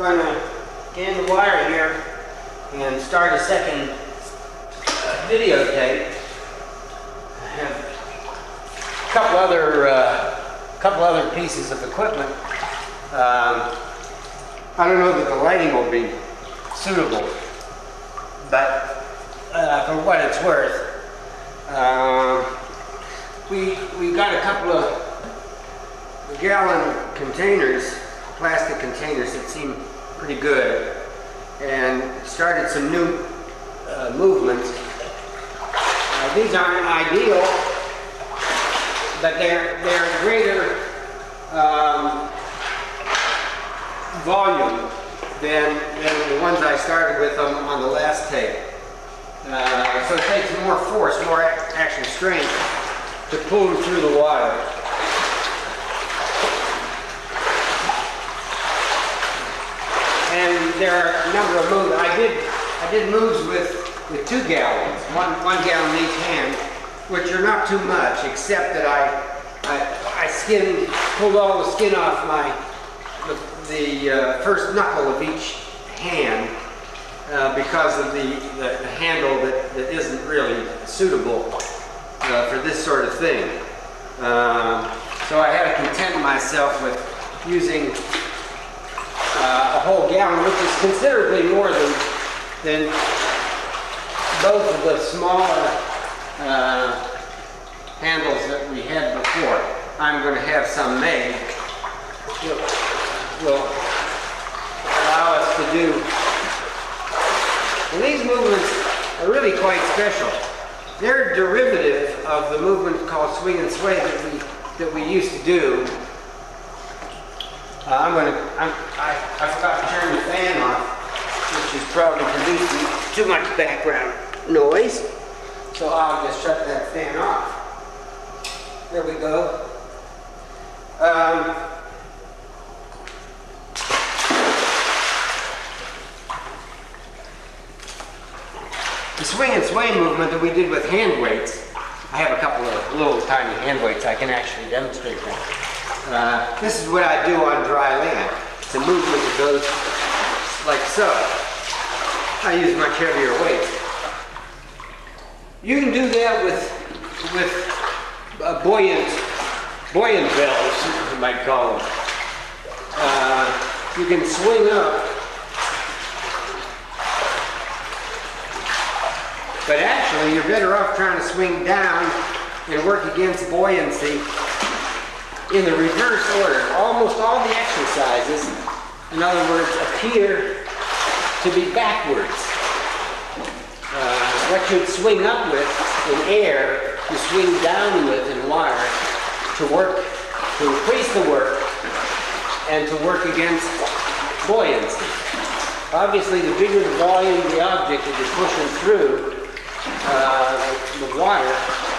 gonna end the wire here and start a second uh, videotape. I have a couple other, uh, couple other pieces of equipment. Um, I don't know that the lighting will be suitable, but uh, for what it's worth, um, we we got a couple of gallon containers, plastic containers that seem pretty good, and started some new uh, movements. Uh, these aren't ideal, but they're they're greater um, volume than than the ones I started with on, on the last tape. Uh, so it takes more force, more ac- actual strength to pull them through the water. And there are a number of moves. I did I did moves with, with two gallons, one one gallon each hand, which are not too much, except that I I, I skinned pulled all the skin off my the, the uh, first knuckle of each hand uh, because of the, the, the handle that, that isn't really suitable uh, for this sort of thing. Um, so I had to content myself with using uh, a whole gallon, which is considerably more than, than both of the smaller uh, handles that we had before. I'm going to have some made that will allow us to do and these movements are really quite special. They're derivative of the movement called swing and sway that we that we used to do. Uh, I'm gonna. I'm, I I forgot to turn the fan off, which is probably producing too much background noise. So I'll just shut that fan off. There we go. Um, The swing and sway movement that we did with hand weights, I have a couple of little tiny hand weights I can actually demonstrate that. Uh, this is what I do on dry land. A movement goes like so. I use much heavier weights. You can do that with with uh, buoyant buoyant bells, you might call them. Uh, you can swing up But actually, you're better off trying to swing down and work against buoyancy in the reverse order. Almost all the exercises, in other words, appear to be backwards. Uh, what you'd swing up with in air, you swing down with in water to work, to increase the work and to work against buoyancy. Obviously, the bigger the volume of the object that you're pushing through, uh, the water,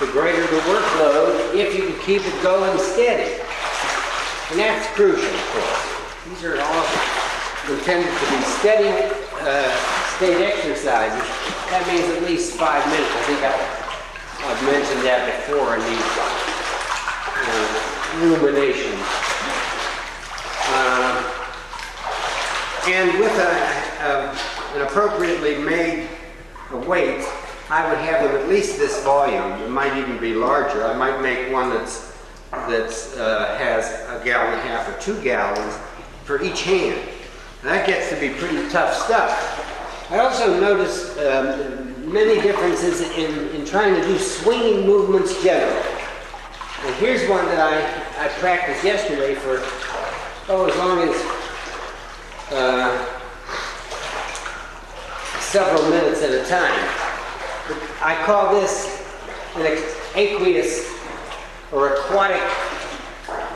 the greater the workload if you can keep it going steady. And that's crucial, of course. These are all intended to be steady uh, state exercises. That means at least five minutes. I think I, I've mentioned that before in these uh, ruminations. Uh, and with a, a, an appropriately made weight, I would have them at least this volume. It might even be larger. I might make one that's that's uh, has a gallon and a half or two gallons for each hand. And that gets to be pretty tough stuff. I also noticed um, many differences in, in trying to do swinging movements generally. And here's one that I, I practiced yesterday for, oh, as long as uh, several minutes at a time. I call this an aqueous or aquatic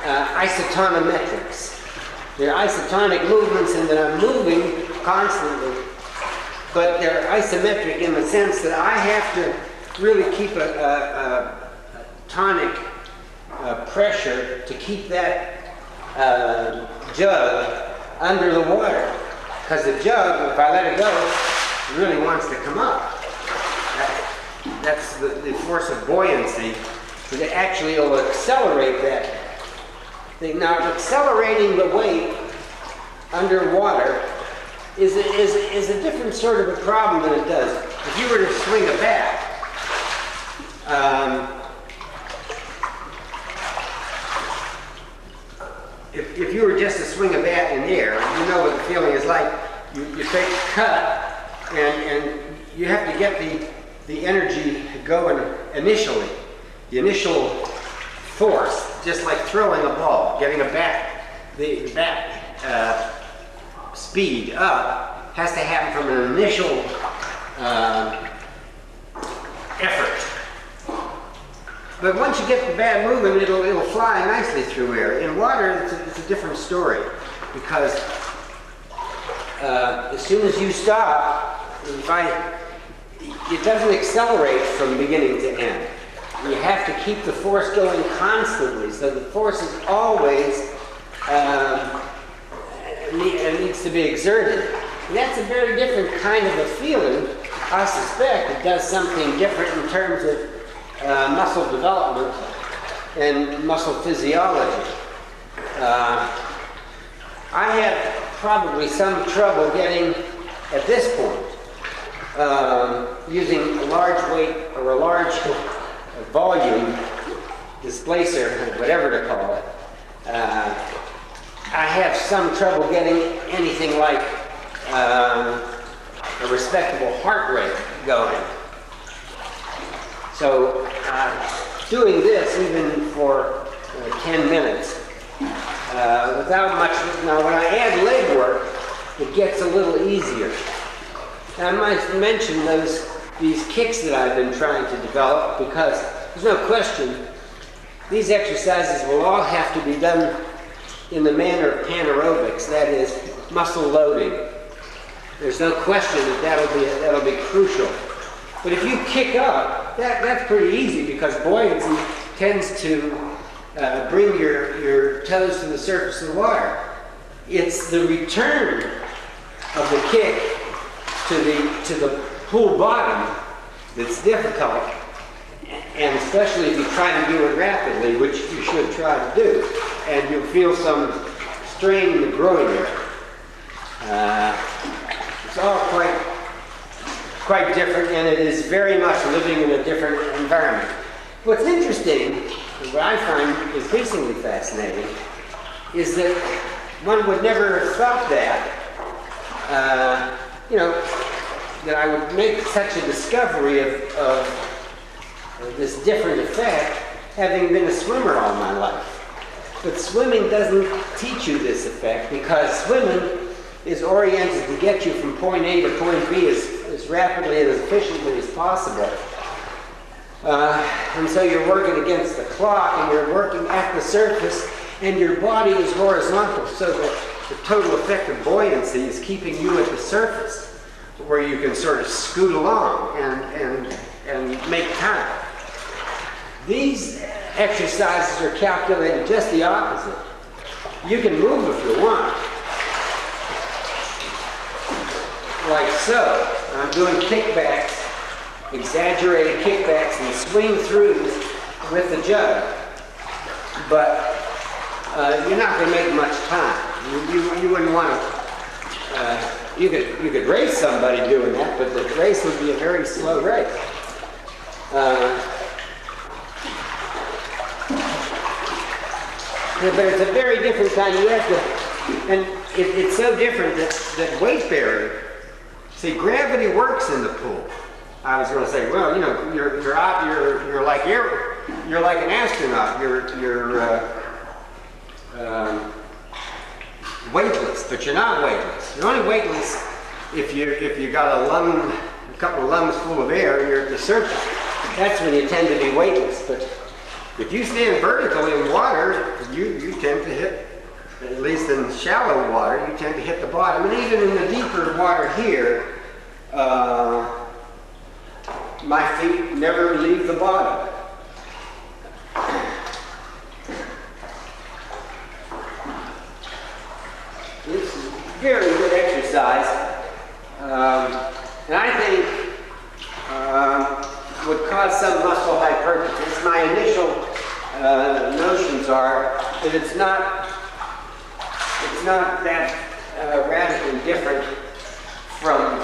uh, isotonometrics. They're isotonic movements and that I'm moving constantly, but they're isometric in the sense that I have to really keep a, a, a tonic uh, pressure to keep that uh, jug under the water. Because the jug, if I let it go, really wants to come up. That, that's the, the force of buoyancy. So that actually will accelerate that thing. Now, accelerating the weight underwater is a, is, is a different sort of a problem than it does. If you were to swing a bat, um, if, if you were just to swing a bat in the air, you know what the feeling is like. You, you take a cut and, and you have to get the, the energy going initially. The initial force, just like throwing a ball, getting a bat, the bat uh, speed up has to happen from an initial uh, effort. But once you get the bat moving, it'll, it'll fly nicely through air. In water, it's a, it's a different story because uh, as soon as you stop, if I, it doesn't accelerate from beginning to end. You have to keep the force going constantly, so the force is always um, uh, needs to be exerted. And that's a very different kind of a feeling. I suspect it does something different in terms of uh, muscle development and muscle physiology. Uh, I had probably some trouble getting, at this point, um, using a large weight or a large volume displacer, whatever to call it. Uh, I have some trouble getting anything like um, a respectable heart rate going. So uh, doing this even for uh, 10 minutes uh, without much, now when I add leg work, it gets a little easier. I might mention those, these kicks that I've been trying to develop because there's no question these exercises will all have to be done in the manner of panaerobics, that is muscle loading. There's no question that that'll be, that'll be crucial. But if you kick up, that, that's pretty easy because buoyancy tends to uh, bring your, your toes to the surface of the water. It's the return of the kick to the, to the pool bottom that's difficult, and especially if you try to do it rapidly, which you should try to do, and you'll feel some strain in the groin area. Uh, it's all quite quite different, and it is very much living in a different environment. What's interesting, what I find increasingly fascinating, is that one would never have thought that, uh, you know, that I would make such a discovery of, of, of this different effect, having been a swimmer all my life. But swimming doesn't teach you this effect because swimming is oriented to get you from point A to point B as, as rapidly and as efficiently as possible. Uh, and so you're working against the clock and you're working at the surface and your body is horizontal so that the total effect of buoyancy is keeping you at the surface where you can sort of scoot along and, and, and make time. These exercises are calculated just the opposite. You can move if you want, like so. I'm doing kickbacks, exaggerated kickbacks and swing throughs with the jug. But uh, you're not going to make much time. You, you, you wouldn't want to. Uh, you could you could race somebody doing that, but the race would be a very slow race. Uh, but it's a very different kind. You have to, and it, it's so different that, that weight bearing See, gravity works in the pool. I was going to say, well, you know, you're you're out, you're you're like you're you're like an astronaut. You're you're uh, um, weightless, but you're not weightless. You're only weightless if you if you got a lung, a couple of lungs full of air, and you're at the surface. That's when you tend to be weightless. But if you stand vertical in water, you you tend to hit at least in shallow water, you tend to hit the bottom. And even in the deeper water here, uh, my feet never leave the bottom. This is very exercise. Um, and I think um, would cause some muscle hypertrophy. My initial uh, notions are that it's not it's not that uh, radically different from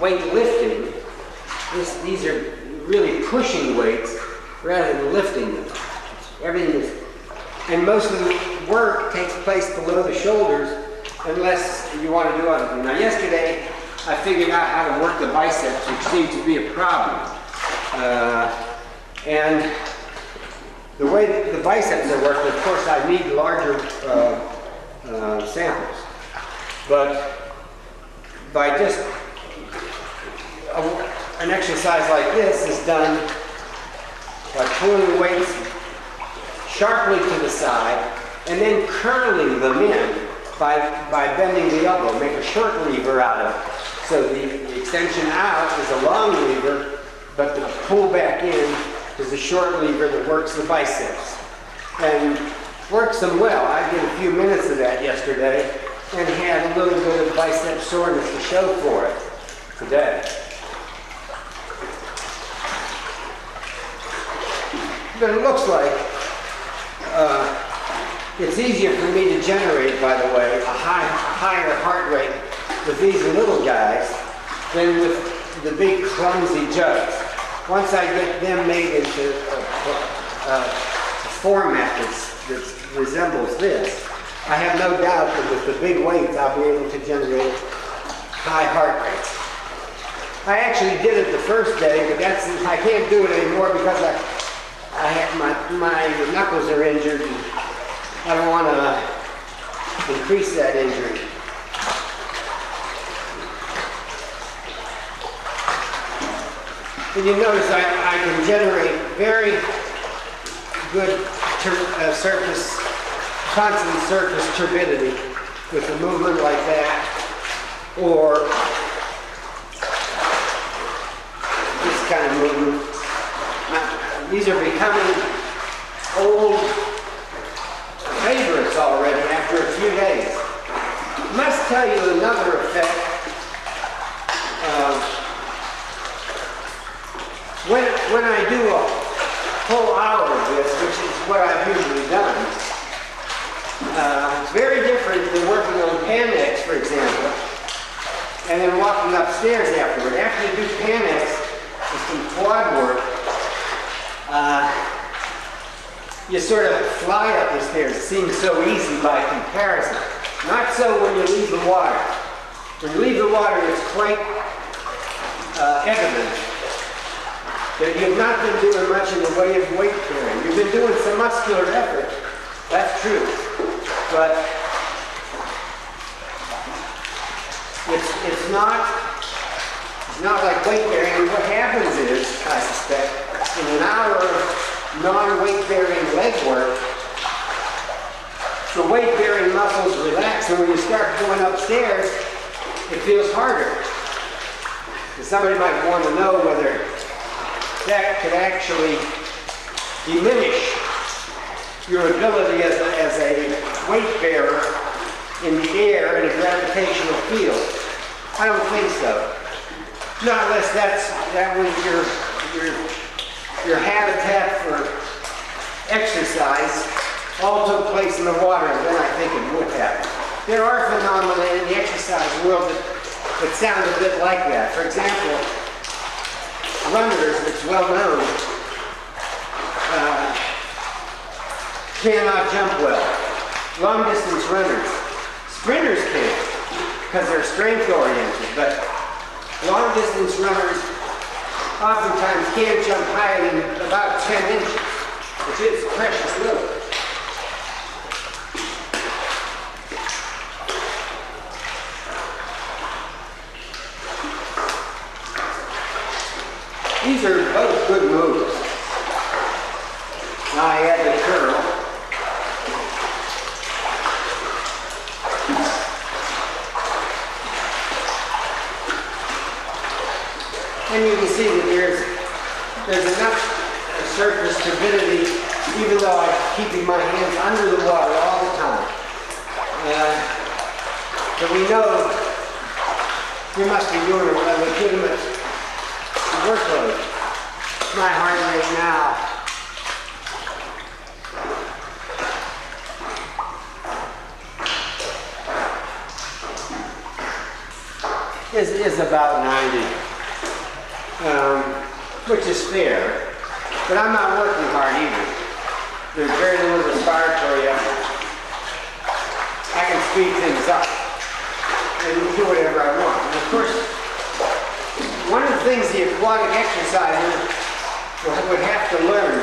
weightlifting. This, these are really pushing weights rather than lifting them. Everything is, and most of the work takes place below the shoulders unless you want to do other things. Now yesterday, I figured out how to work the biceps, which seemed to be a problem. Uh, and the way the biceps are working, of course, I need larger uh, uh, samples. But by just a, an exercise like this is done by pulling the weights sharply to the side and then curling them in by, by bending the elbow. Make a short lever out of it. So the, the extension out is a long lever, but the pull back in is a short lever that works the biceps. And works them well. I did a few minutes of that yesterday and had a little bit of bicep soreness to show for it today. But it looks like uh, it's easier for me to generate, by the way, a high, higher heart rate with these little guys than with the big clumsy jugs. Once I get them made into a, a, a format that resembles this, I have no doubt that with the big weights I'll be able to generate high heart rates. I actually did it the first day, but that's I can't do it anymore because I, I have my my knuckles are injured. And I don't want to increase that injury. And you notice I, I can generate very good uh, surface, constant surface turbidity with a movement like that, or this kind of movement. Now, these are becoming old favorites already after a few days. Must tell you another effect. Uh, when, when I do a whole hour of this, which is what I've usually done, uh, it's very different than working on Pan-X, for example, and then walking upstairs afterward. After you do Pan-X some quad work, uh, you sort of fly up the stairs. It seems so easy by comparison. Not so when you leave the water. When you leave the water, it's quite uh, evident that you've not been doing much in the way of weight bearing. You've been doing some muscular effort. That's true. But it's, it's not it's not like weight bearing. What happens is, I suspect, in an hour of non-weight bearing leg work, the weight bearing muscles relax, and when you start going upstairs, it feels harder. And somebody might want to know whether that could actually diminish your ability as a, as a weight bearer in the air in a gravitational field. I don't think so. Not unless that's that was your your your habitat for exercise all took place in the water, and then I think it would happen. There are phenomena in the exercise world that, that sound a bit like that. For example, runners, it's well known, uh, cannot jump well. Long distance runners. Sprinters can, because they're strength oriented, but long distance runners oftentimes can't jump higher than about 10 inches, which is precious little. These are both good moves. Now I add the curl. And you can see there's, enough surface turbidity even though I'm keeping my hands under the water all the time. Uh, but we know we must be doing a legitimate workload. My heart rate now is, is about 90, um, which is fair. But I'm not working hard either. There's very little respiratory effort. I can speed things up and do whatever I want. And of course, one of the things the aquatic exerciser would have to learn,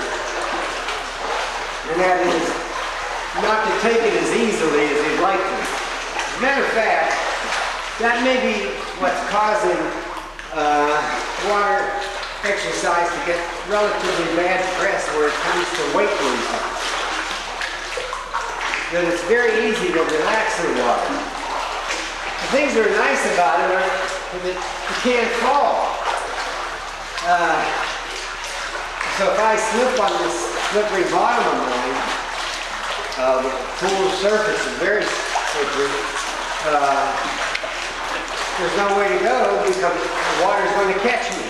and that is not to take it as easily as he'd like to. As a matter of fact, that may be what's causing uh, water exercise to get relatively bad press where it comes to weight losing. It's very easy to relax in water. The things that are nice about it are that you can't fall. Uh, so if I slip on this slippery bottom of mine, uh, the pool surface is very slippery. Uh, there's no way to go because the water's going to catch me.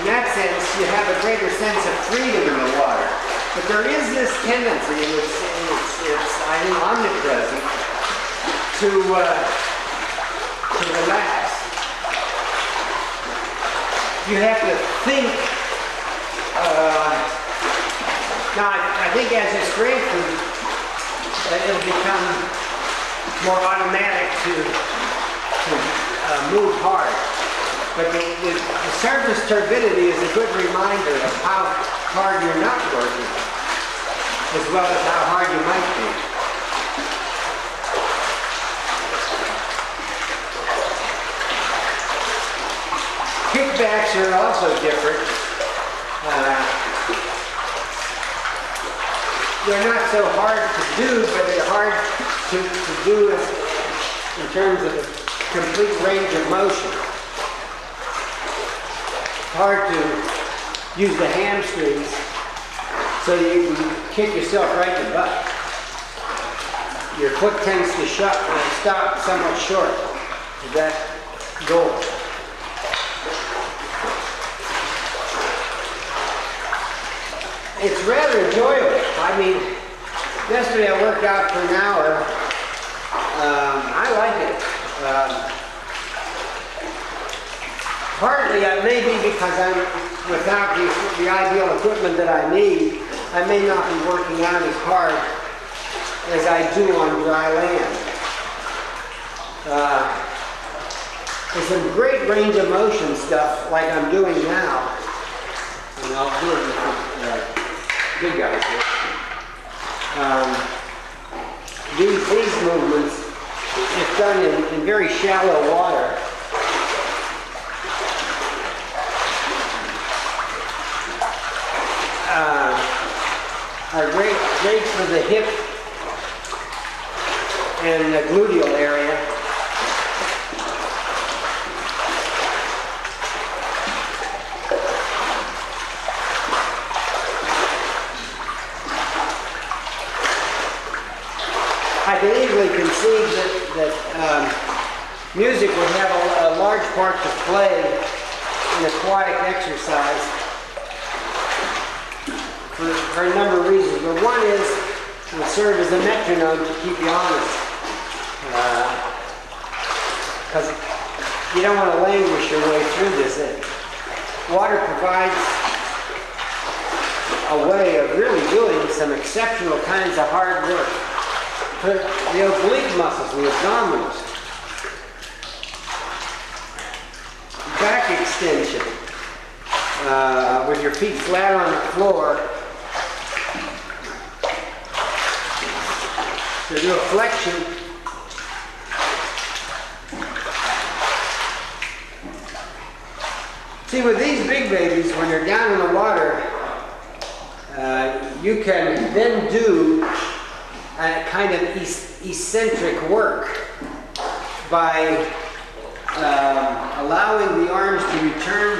In that sense, you have a greater sense of freedom in the water. But there is this tendency, and it's, it's, it's I think, omnipresent, to, uh, to relax. You have to think. Uh, now, I, I think as you strengthen, uh, it'll become more automatic to, to uh, move hard. But the, the, the surface turbidity is a good reminder of how hard you're not working, as well as how hard you might be. Kickbacks are also different. Uh, they're not so hard to do, but they're hard to, to do in, in terms of a complete range of motion. Hard to use the hamstrings so you can kick yourself right in the butt. Your foot tends to shut and stop somewhat short of that goal. It's rather enjoyable. I mean, yesterday I worked out for an hour. Um, I like it. Um, partly it may be because I'm without the, the ideal equipment that I need. I may not be working out as hard as I do on dry land. Uh, there's some great range of motion stuff like I'm doing now. And I'll do it with the uh, big guys here. Um, these, these movements, if done in, in very shallow water, uh, are great, great for the hip and the gluteal area. I can easily conceive that, that um, music would have a, a large part to play in aquatic exercise for, for a number of reasons. But one is will serve as a metronome to keep you honest. Because you don't want to languish your way through this. It, water provides a way of really doing some exceptional kinds of hard work. For the oblique muscles, the abdominals, back extension, uh, with your feet flat on the floor, to do a flexion. See, with these big babies, when they're down in the water, uh, you can then do a kind of eccentric work by um, allowing the arms to return,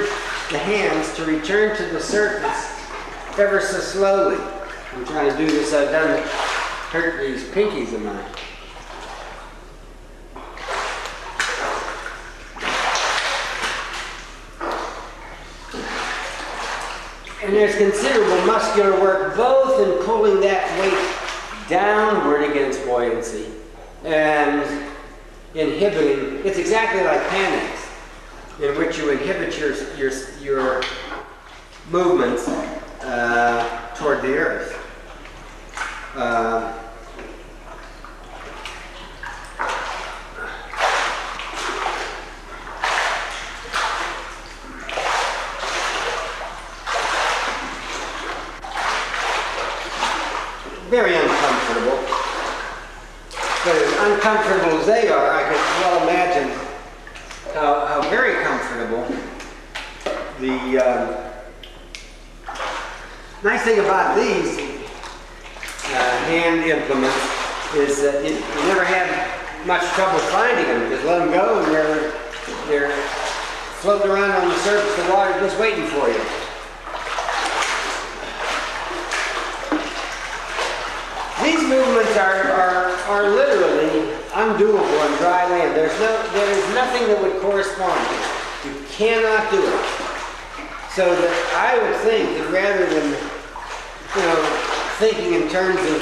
the hands to return to the surface ever so slowly. I'm trying to do this, I've done it, hurt these pinkies of mine. And there's considerable muscular work both in pulling that weight downward against buoyancy and inhibiting, it's exactly like Pan-X, in which you inhibit your, your, your movements uh, toward the earth. Uh, very uncomfortable. But as uncomfortable as they are, I can well imagine how, how very comfortable the um, nice thing about these uh, hand implements is that you, you never have much trouble finding them. Just let them go and they're, they're floating around on the surface of the water just waiting for you. These movements are, are, are literally undoable on dry land. There's, no, there is nothing that would correspond to it. You cannot do it. So that I would think that rather than, you know, thinking in terms of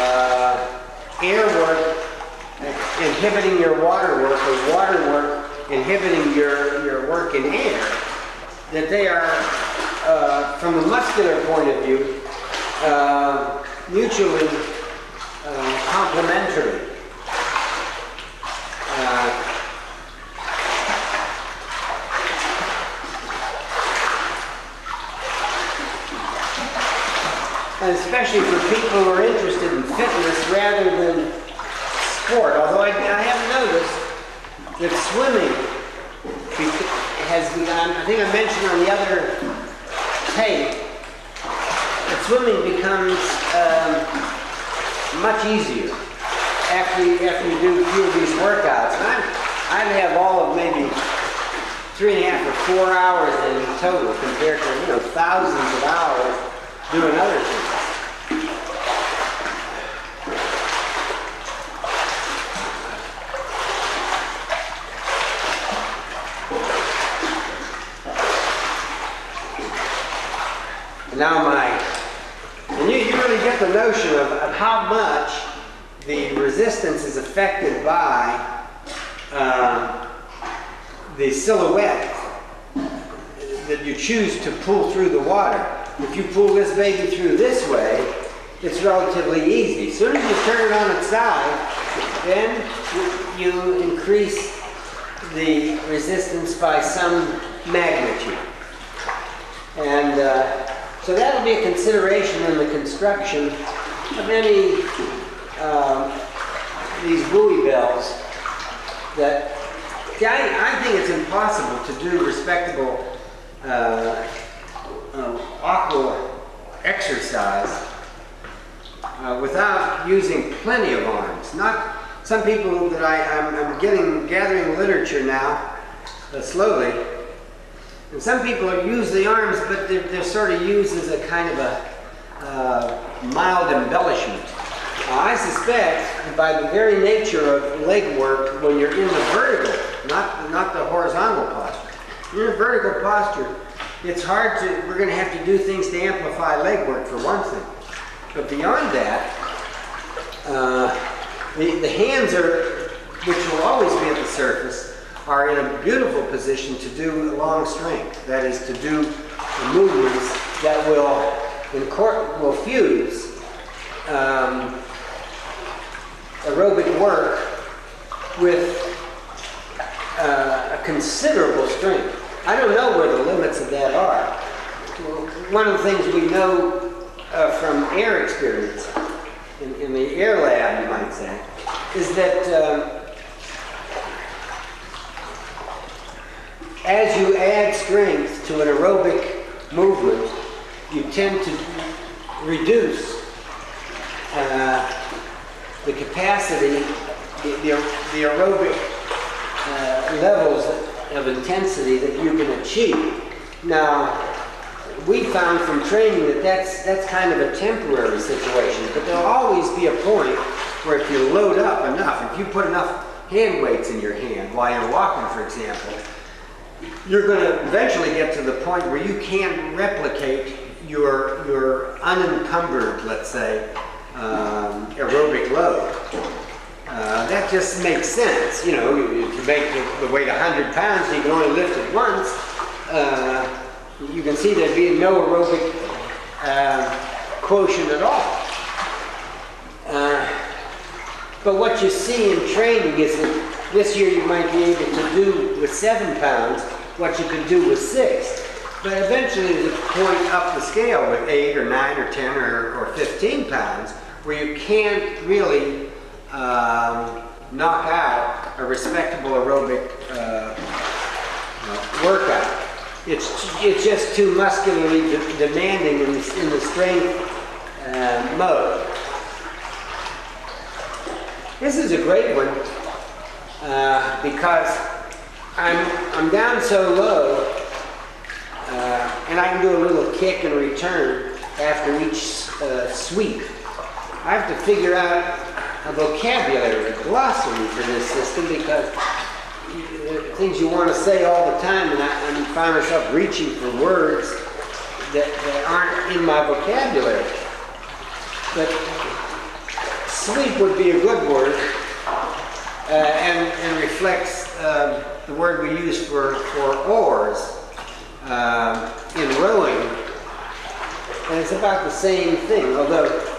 uh, air work inhibiting your water work or water work inhibiting your, your work in air, that they are, uh, from a muscular point of view, uh, mutually uh, complementary. Uh, and especially for people who are interested in fitness rather than sport. Although I, I have noticed that swimming has begun, I think I mentioned on the other tape, swimming becomes um, much easier after you, after you do a few of these workouts. And I'm, I'd have all of maybe three and a half or four hours in total compared to, you know, thousands of hours doing other things. Now my, and you, you really get the notion of, of how much the resistance is affected by uh, the silhouette that you choose to pull through the water. If you pull this baby through this way, it's relatively easy. As soon as you turn it on its side, then you, increase the resistance by some magnitude. And uh, so that'll be a consideration in the construction of any um, these buoy bells that I, I think it's impossible to do respectable uh, uh, aqua exercise uh, without using plenty of arms. Not some people that I, I'm, I'm getting gathering literature now uh, slowly and some people use the arms, but they're, they're sort of used as a kind of a uh, mild embellishment. I suspect by the very nature of leg work, when you're in the vertical, not, not the horizontal posture, you're in vertical posture, it's hard to, we're going to have to do things to amplify leg work for one thing. But beyond that, uh, the, the hands are, which will always be at the surface, are in a beautiful position to do long strength. That is, to do movements that will, will fuse um, aerobic work with uh, a considerable strength. I don't know where the limits of that are. One of the things we know uh, from air experience, in, in, the air lab, you might say, is that. Um, as you add strength to an aerobic movement, you tend to reduce uh, the capacity, the, the, the aerobic uh, levels of intensity that you can achieve. Now, we found from training that that's, that's kind of a temporary situation, but there'll always be a point where if you load up enough, if you put enough hand weights in your hand while you're walking, for example, you're going to eventually get to the point where you can't replicate your, your unencumbered, let's say, um, aerobic load. Uh, that just makes sense, you know, if you make the, the weight 100 pounds, you can only lift it once. Uh, you can see there'd be no aerobic uh, quotient at all. Uh, but what you see in training is that this year you might be able to do with seven pounds what you could do with six. But eventually a point up the scale with eight or nine or 10 or, or 15 pounds where you can't really um, knock out a respectable aerobic uh, uh, workout. It's, it's just too muscularly de- demanding in the, in the strength uh, mode. This is a great one uh, because I'm, I'm down so low uh, and I can do a little kick and return after each uh, sweep. I have to figure out a vocabulary, a glossary for this system because uh, things you want to say all the time, and I, I find myself reaching for words that, that aren't in my vocabulary. But sleep would be a good word uh, and, and reflects um, the word we use for, for oars um, in rowing. And it's about the same thing, although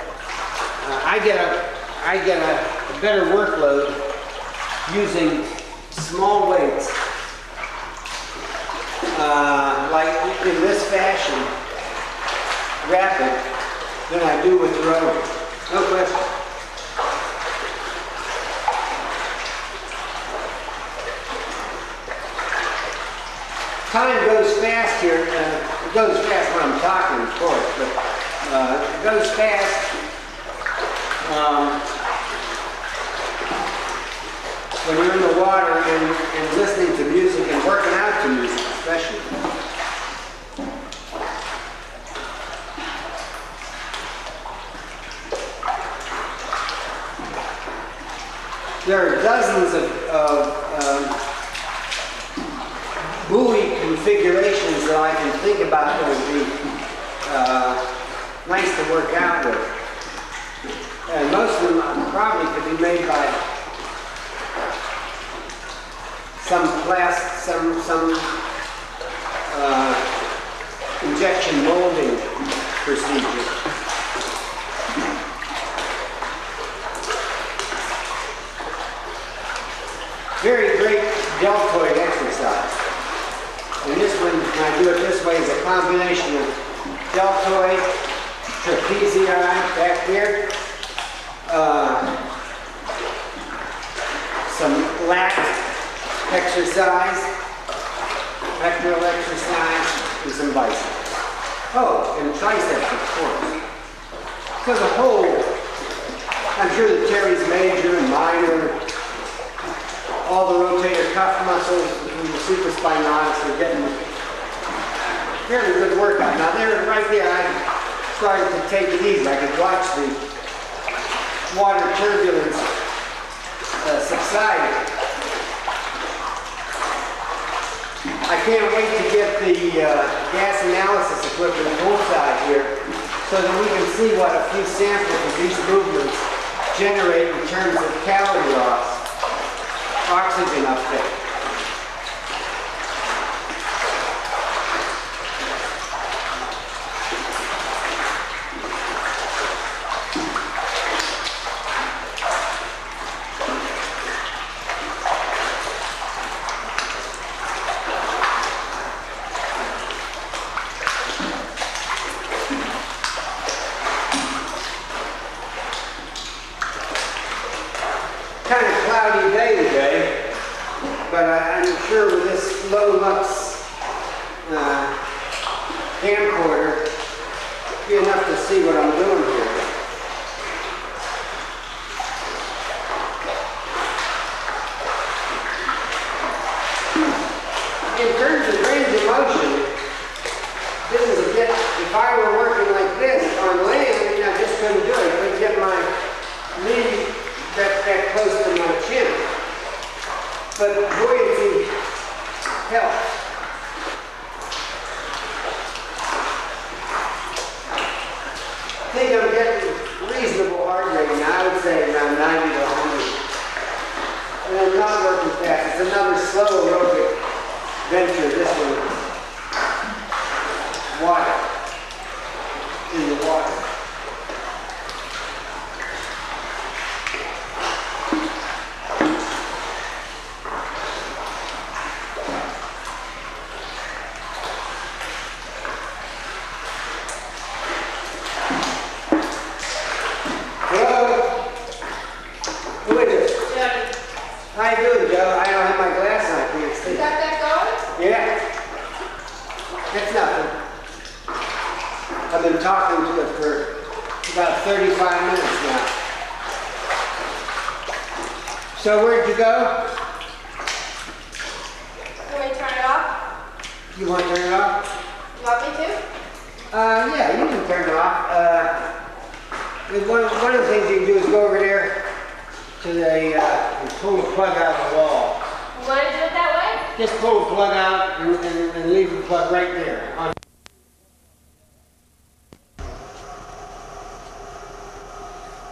uh, I get a I get a, a better workload using small weights, uh, like in this fashion, rapid, than I do with rowing. No question. Time goes fast here. Uh, it goes fast when I'm talking, of course, but uh, it goes fast um, when you're in the water and, and listening to music and working out to music, especially. There are dozens of, of um, buoy configurations that I can think about that would be uh, nice to work out with. And most of them probably could be made by some plastic, some, some uh, injection molding procedure. Very great deltoid exercise. And this one, when I do it this way, is a combination of deltoid, trapezii back here, uh, some lat exercise, pectoral exercise, and some biceps. Oh, and triceps, of course. So the whole, I'm sure that teres major and minor, all the rotator cuff muscles and the supraspinatus are getting fairly good workout. Now there, right there, I started to take it easy. I could watch the water turbulence uh, subsiding. I can't wait to get the uh, gas analysis equipment poolside here so that we can see what a few samples of these movements generate in terms of calorie loss, oxygen uptake.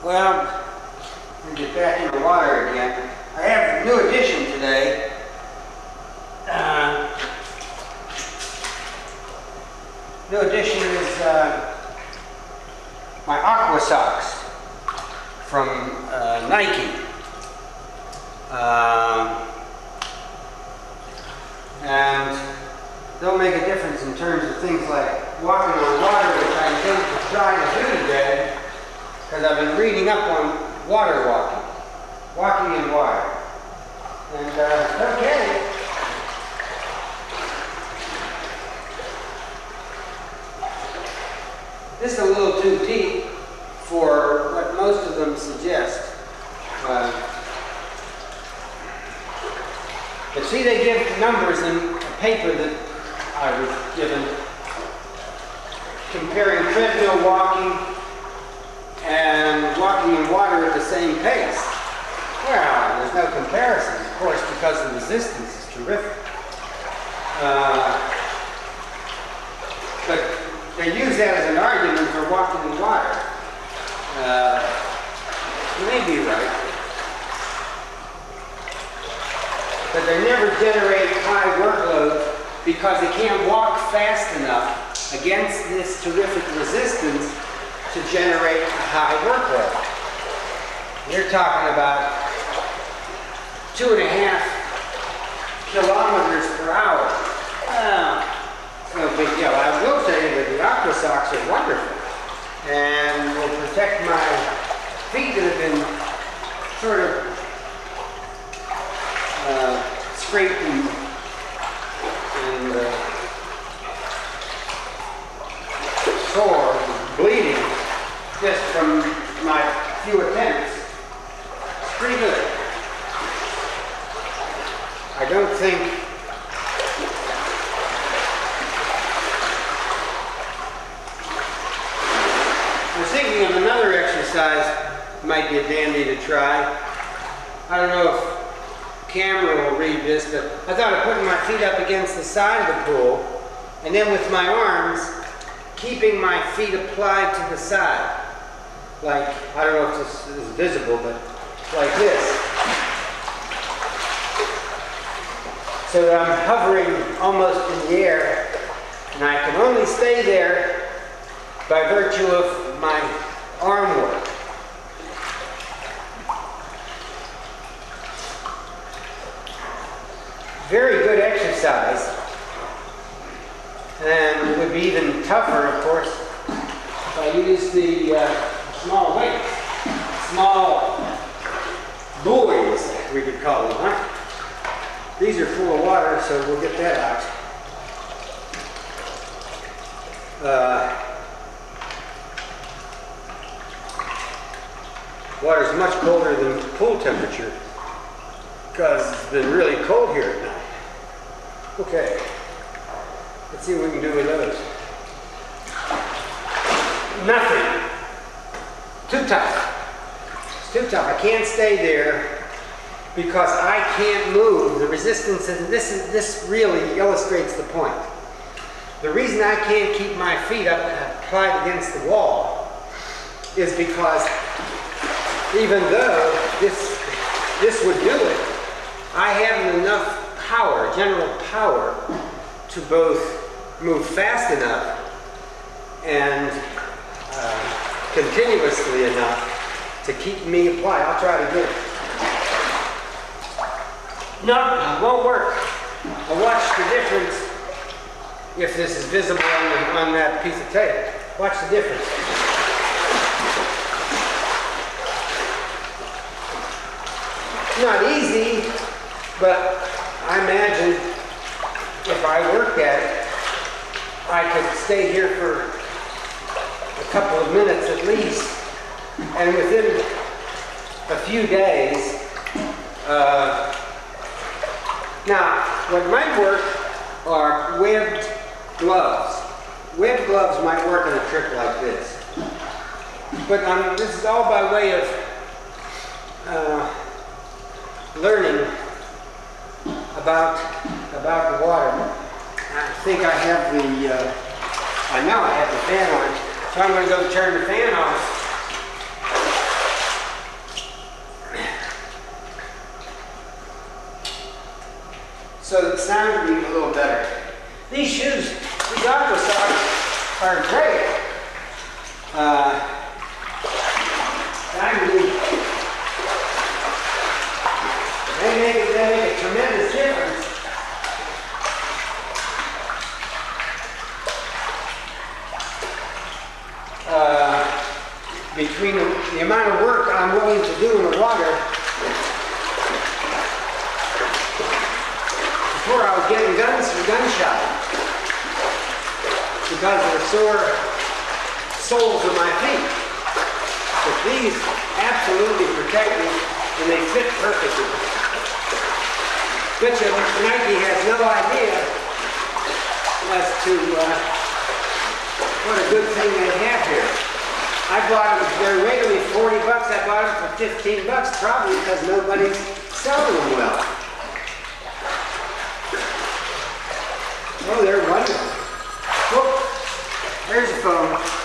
Well, let me get back in the water again. I have a new addition today. Uh, new addition is uh, my Aqua socks from uh, Nike. Um, and they'll make a difference in terms of things like walking on water, which I intend to try to do today, because I've been reading up on water walking, walking in water. And, uh, okay. This is a little too deep for what most of them suggest. Uh, but see, they give numbers in a paper that I was given comparing treadmill walking and walking in water at the same pace. Well, there's no comparison, of course, because the resistance is terrific. Uh, but they use that as an argument for walking in water. Uh, you may be right. but they never generate high workload because they can't walk fast enough against this terrific resistance to generate a high workload. You're talking about two and a half kilometers per hour. No big deal. I will say that the aqua socks are wonderful and will protect my feet that have been sort of uh, scraped and, and uh, sore, and bleeding, just from my few attempts. It's pretty good. I don't think I was thinking of another exercise might be a dandy to try. I don't know if camera will read this, but I thought of putting my feet up against the side of the pool, and then with my arms, keeping my feet applied to the side. Like, I don't know if this is visible, but like this. So that I'm hovering almost in the air, and I can only stay there by virtue of my arm work. very good exercise. And it would be even tougher, of course, if I use the uh, small weights, small buoys, we could call them, huh? These are full of water, so we'll get that out. Uh, water's much colder than pool temperature because it's been really cold here at night. Okay, let's see what we can do with those. Nothing. Too tough. It's too tough. I can't stay there because I can't move. The resistance, and this is this really illustrates the point. The reason I can't keep my feet up applied against the wall is because even though this, this would do it, I haven't enough power, general power, to both move fast enough and continuously enough to keep me applied. I'll try it. No, it won't work. I'll watch the difference if this is visible on, the, on that piece of tape. Watch the difference. Not easy, but I imagine if I work at it, I could stay here for couple of minutes at least, and within a few days, uh, now, what might work are webbed gloves. Webbed gloves might work in a trick like this. But um, this is all by way of uh, learning about, about the water. I think I have the, uh, I know I have the fan on, so I'm going to go turn the fan off. so the sound would be a little better. These shoes, these aqua socks are great. Uh, I mean, they make, they make a tremendous difference. Uh, between the, amount of work I'm willing to do in the water before I was getting guns from gunshot because of the sore soles of my feet. But these absolutely protect me and they fit perfectly. Which Nike has no idea as to uh, what a good thing they have here. I bought them, they're regularly 40 bucks, I bought them for 15 bucks probably because nobody's selling them well. Oh, they're wonderful. Whoop. There's a phone.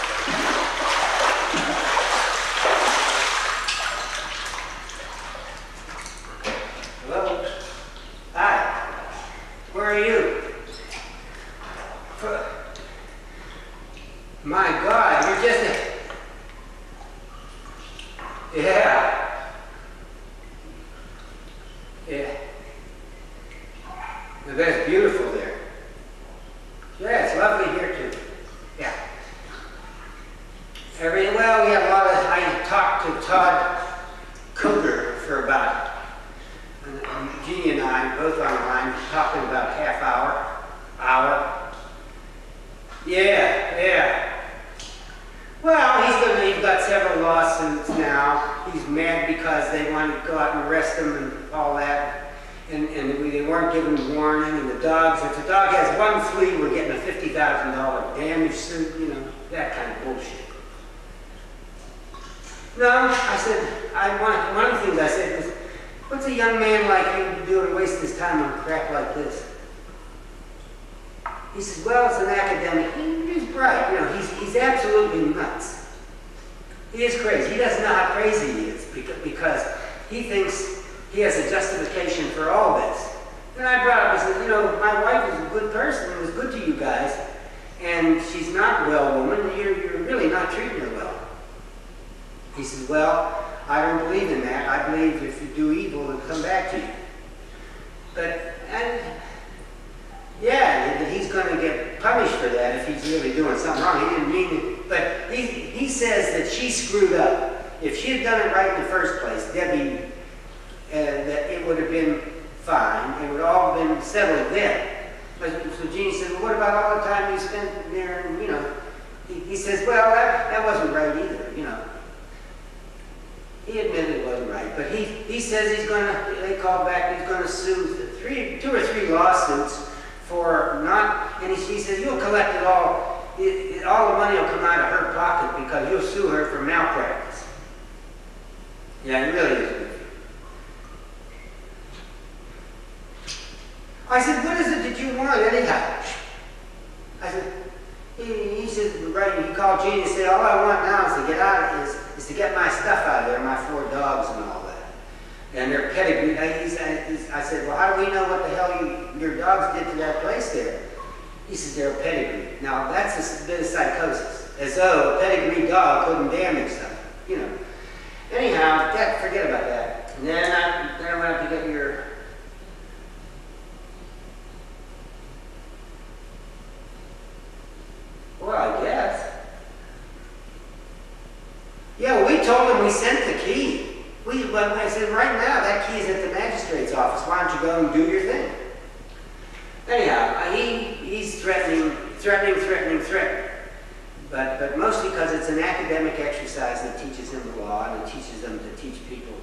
But, but mostly because it's an academic exercise and it teaches them the law and it teaches them to teach people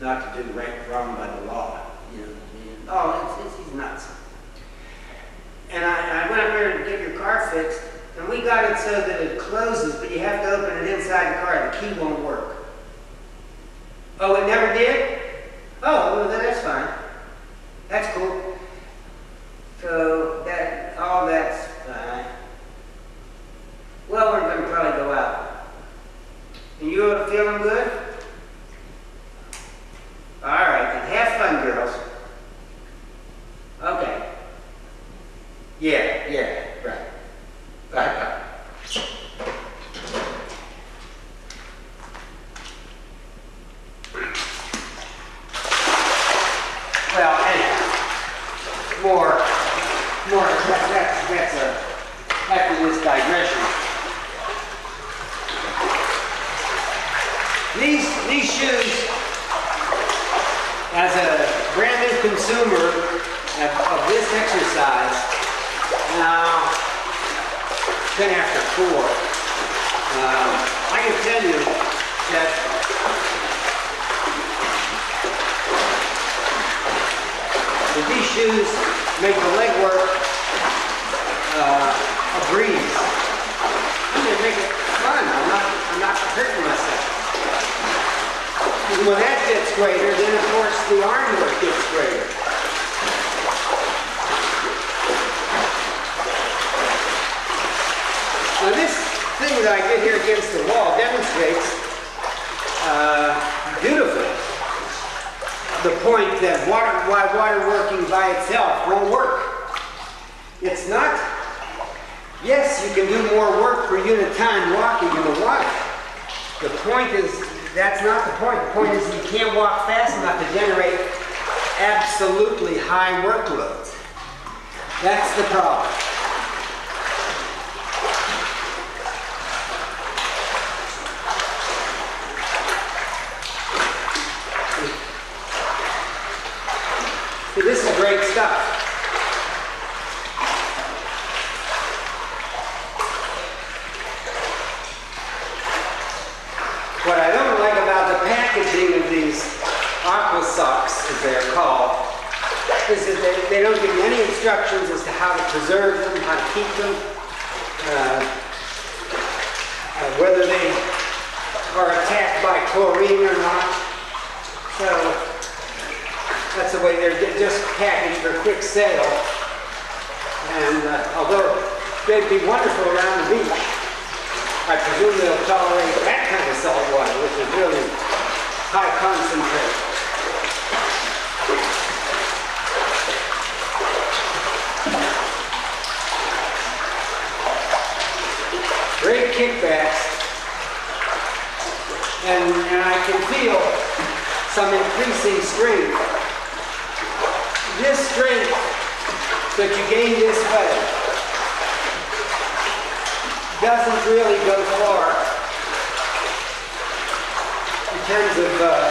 not to do right, wrong by the law. You know, oh, it's, it's, he's nuts. And I, I went up there to get your car fixed, and we got it so that it closes, but you have to open it inside the car. The key won't work. Oh, it never did? Oh, well, then that's fine. That's cool. So that, all that's. Well, we're gonna probably go out. And you are feeling good? 10 after 4. Um, I can tell you that these shoes make the legwork uh, a breeze. They make it fun. I'm not, I'm not hurting myself. And when that gets greater, then of course the armwork gets greater. Now this thing that I did here against the wall demonstrates uh, beautifully the point that water, why water working by itself won't work. It's not, yes, you can do more work per unit time walking in the water. The point is, that's not the point. The point is you can't walk fast enough to generate absolutely high workloads. That's the problem. See, this is great stuff. What I don't like about the packaging of these aqua socks, as they're called, is that they, they don't give you any instructions as to how to preserve them, how to keep them, uh, uh, whether they are attacked by chlorine or not. So, that's the way they're they're just packaged for quick sale. And uh, although they'd be wonderful around the beach, I presume they'll tolerate that kind of salt water, which is really high concentrate. Great kickbacks. And, I can feel some increasing strength this strength that you gain this way doesn't really go far in terms of uh,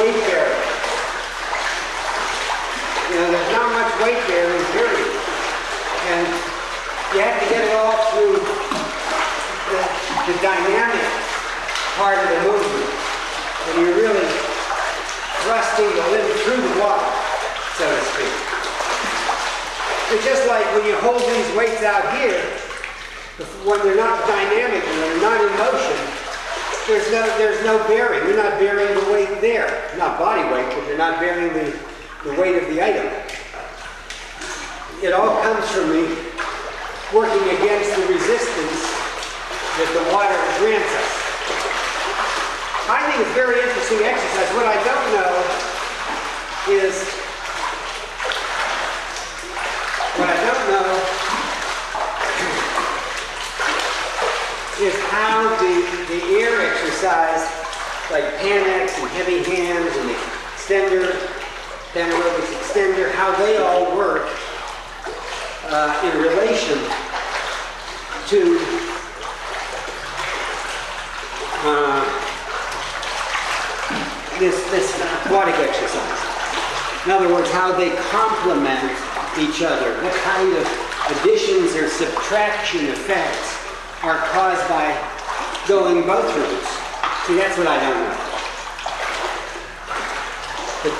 weight bearing. You know, there's not much weight bearing, period. And you have to get it all through the, the dynamic part of the movement. And you're really thrusting the limb through the water so to speak. It's just like when you hold these weights out here, when they're not dynamic and they're not in motion, there's no, there's no bearing. You're not bearing the weight there. Not body weight, but you're not bearing the, the weight of the item. It all comes from me working against the resistance that the water grants us. I think it's very interesting exercise. What I don't know is, what I don't know is how the, the air exercise, like Pan-X and heavy hands and the extender, anaerobic extender, how they all work uh, in relation to uh, this, this aquatic exercise. In other words, how they complement each other, what kind of additions or subtraction effects are caused by going both routes. See, that's what I don't know. But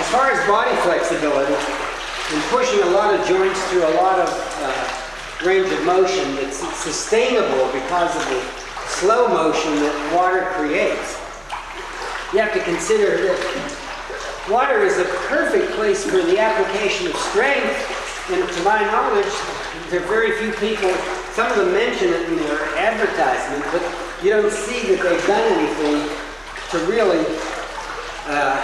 as far as body flexibility, and pushing a lot of joints through a lot of uh, range of motion that's sustainable because of the slow motion that water creates. You have to consider that water is a perfect place for the application of strength, and to my knowledge, there are very few people, some of them mention it in their advertisement, but you don't see that they've done anything to really uh,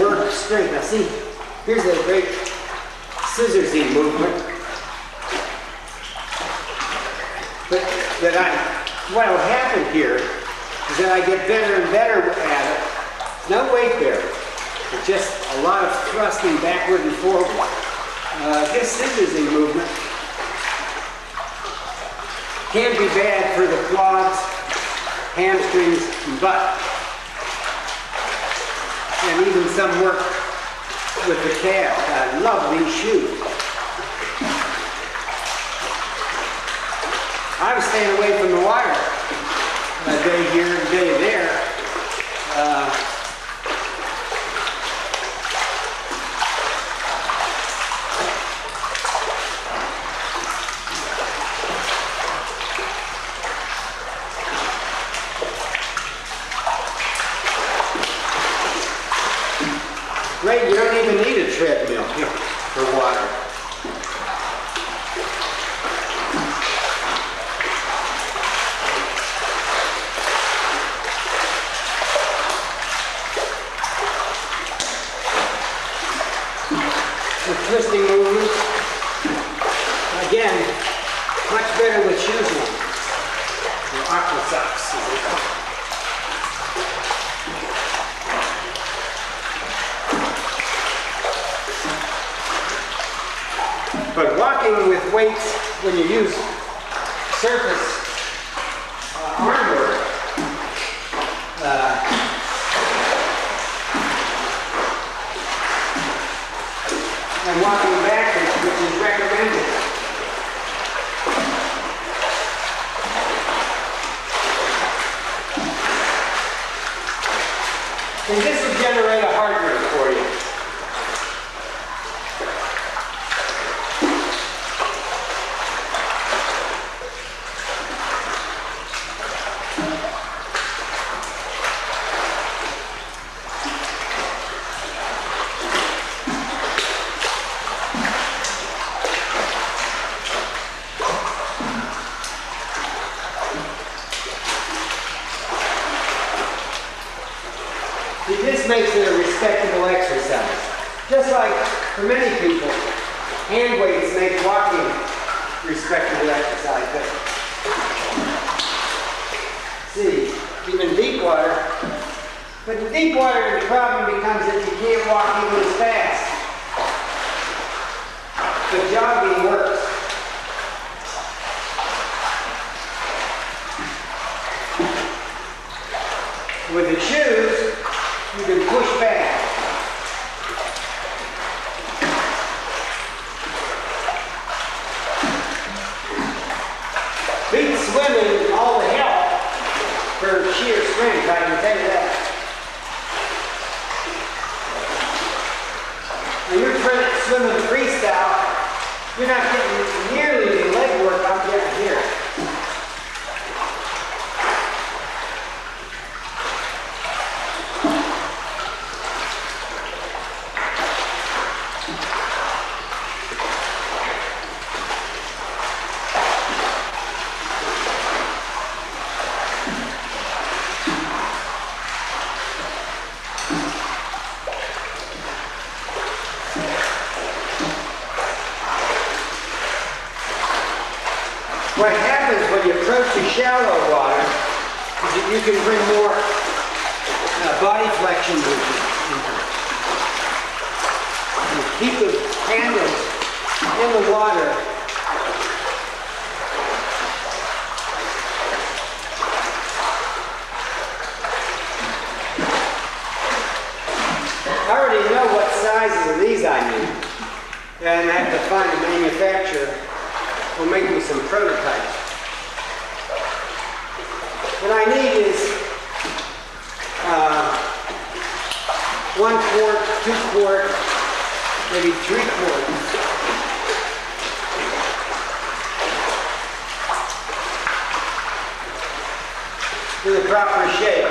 work strength. Now see, here's a great scissorsy movement. But that I, what will happen here is that I get better and better at it. No weight bearing, just a lot of thrusting backward and forward. Uh, this scissorsy movement can be bad for the quads, hamstrings, and butt. And even some work with the calf. I love these shoes. I was staying away from the water a day here and day there. What happens when you approach the shallow water is that you can bring more uh, body flexion movement into it. Keep the handles in the water I already know what sizes of these I need. And I have to find a manufacturer make me some prototypes. What I need is uh, one quart, two quart, maybe three quarts. To the proper shape.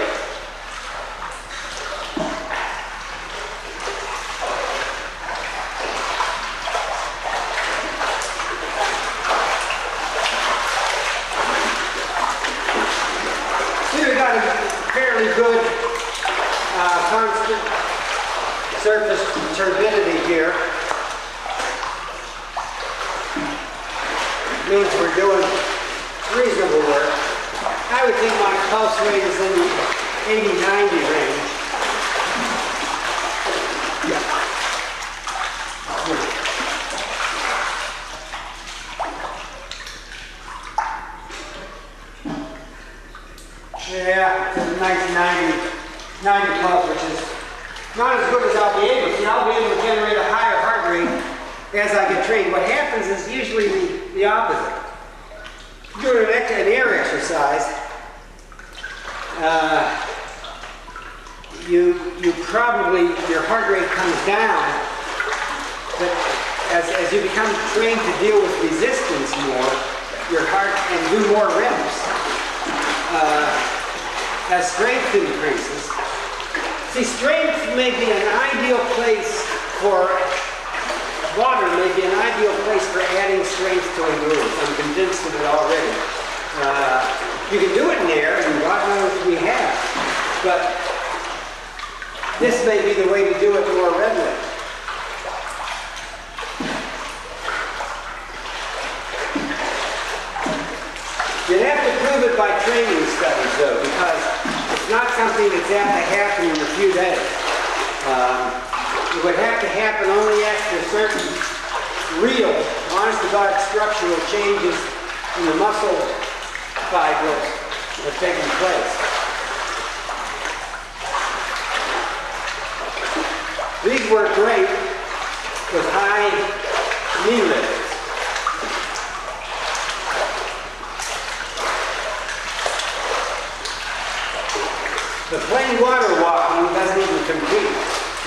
The plain water walking doesn't even compete.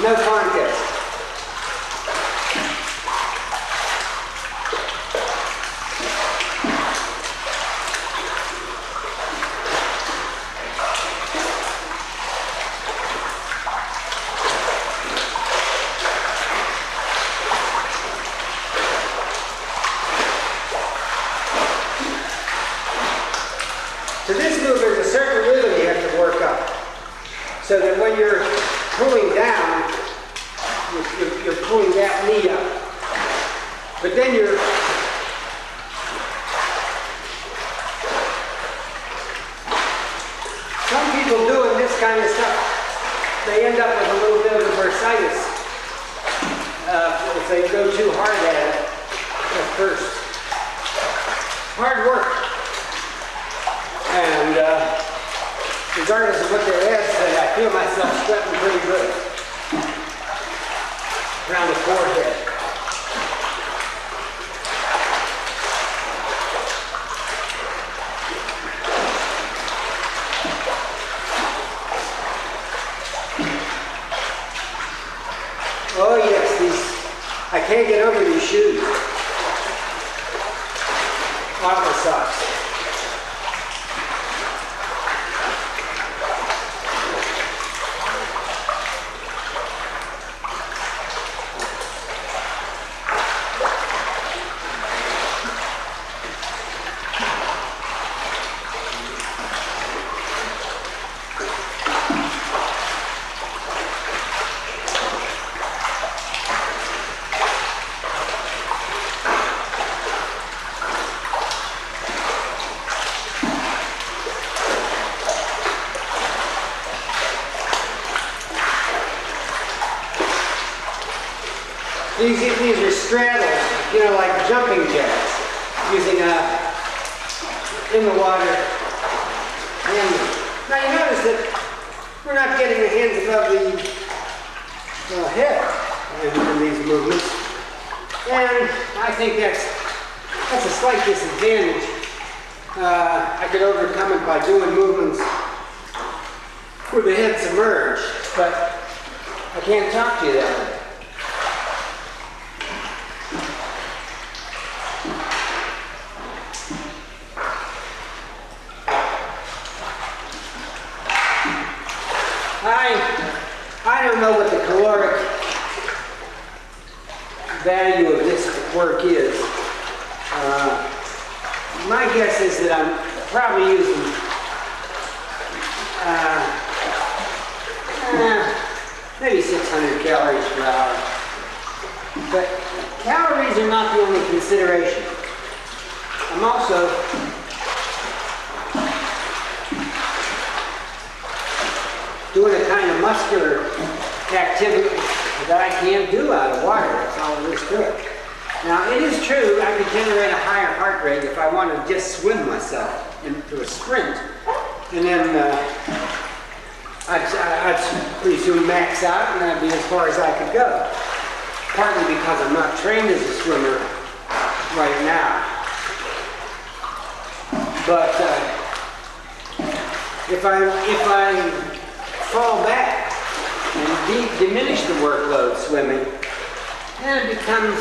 No contest. Calories are not the only consideration. I'm also doing a kind of muscular activity that I can't do out of water. That's all there is to it. Now, it is true I could generate a higher heart rate if I wanted to just swim myself into a sprint. And then uh, I'd, I'd pretty soon max out and that'd be as far as I could go. Partly because I'm not trained as a swimmer right now. But uh, if I if I fall back and diminish the workload swimming, then it becomes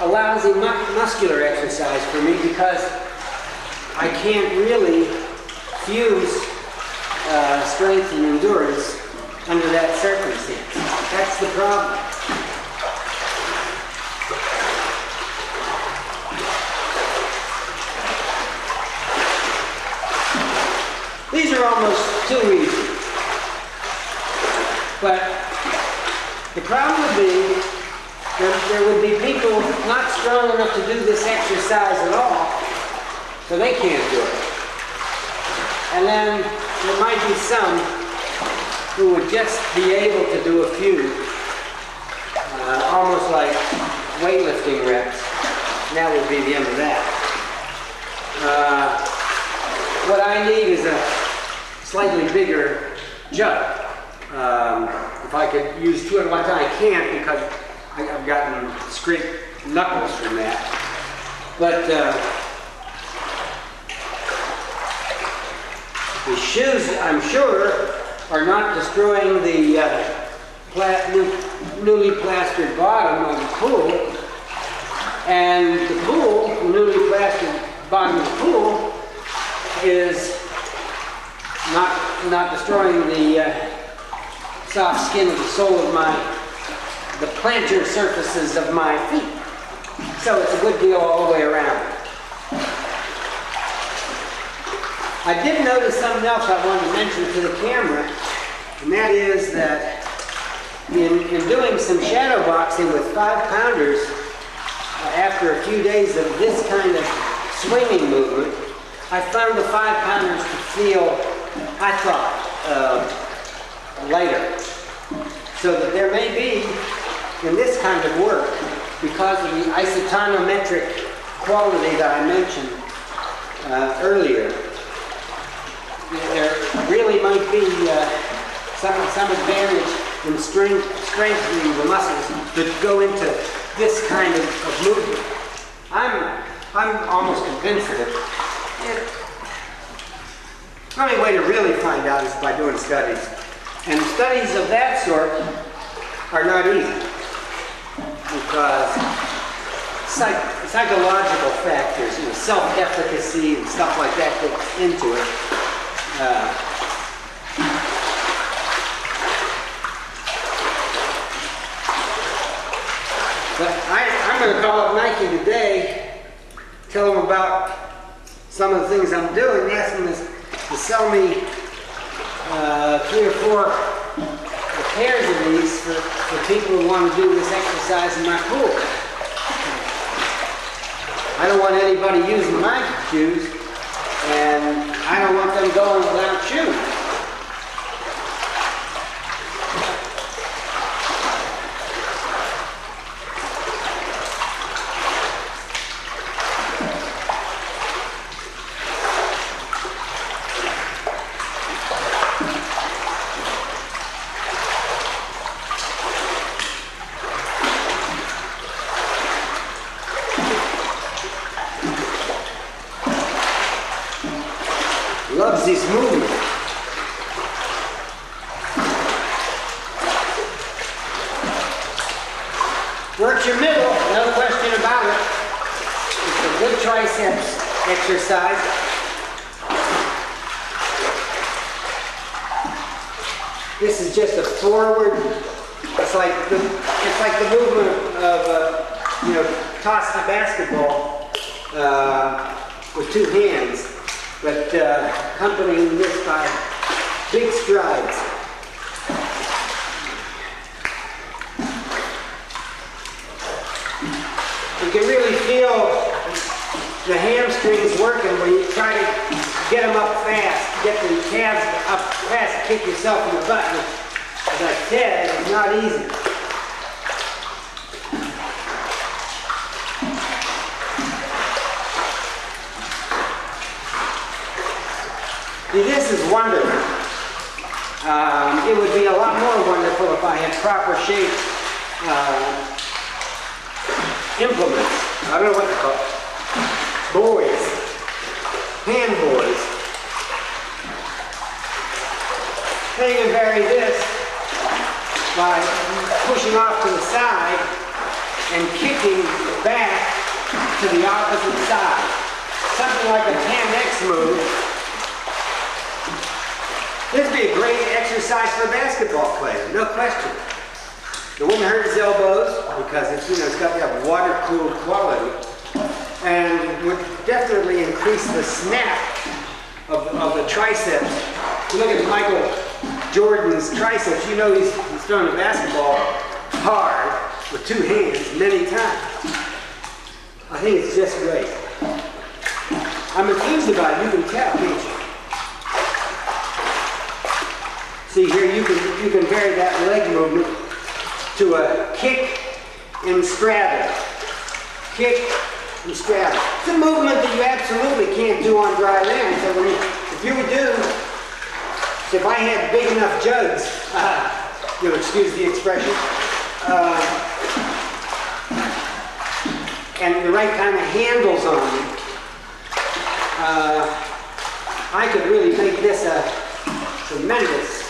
a lousy mu- muscular exercise for me because I can't really fuse uh, strength and endurance under that circumstance. That's the problem. These are almost too easy. But the problem would be there, there would be people not strong enough to do this exercise at all, so they can't do it. And then there might be some who would just be able to do a few, uh, almost like weightlifting reps. And that would be the end of that. Uh, what I need is a slightly bigger jug. Um, if I could use two at one time, I can't because I, I've gotten scraped knuckles from that. But uh, the shoes, I'm sure, are not destroying the uh, pla- new, newly plastered bottom of the pool. And the pool, the newly plastered bottom of the pool, is not not destroying the uh, soft skin of the sole of my the plantar surfaces of my feet. So it's a good deal all the way around. I did notice something else I wanted to mention to the camera, and that is that in, in doing some shadow boxing with five pounders, uh, after a few days of this kind of swinging movement, I found the five pounders to feel, I thought, uh, lighter. So that there may be, in this kind of work, because of the isotonometric quality that I mentioned uh, earlier, there really might be uh, some, some advantage in strength, strengthening the muscles that go into this kind of, of movement. I'm, I'm almost convinced of it. Only way to really find out is by doing studies. And studies of that sort are not easy because psych- psychological factors, you know, self-efficacy and stuff like that get into it. Uh, But I, I'm going to call up Nike today, tell them about some of the things I'm doing, ask to, to sell me uh, three or four pairs of these for, for people who want to do this exercise in my pool. I don't want anybody using my shoes, and I don't want them going without shoes. I think it's just great. I'm enthused about it, you can tell, can't you? See here, you can, you can vary that leg movement to a kick and straddle. Kick and straddle. It's a movement that you absolutely can't do on dry land. So you, if you would do, so if I had big enough jugs, uh, you'll excuse the expression, uh, and the right kind of handles on them, uh, I could really make this a tremendous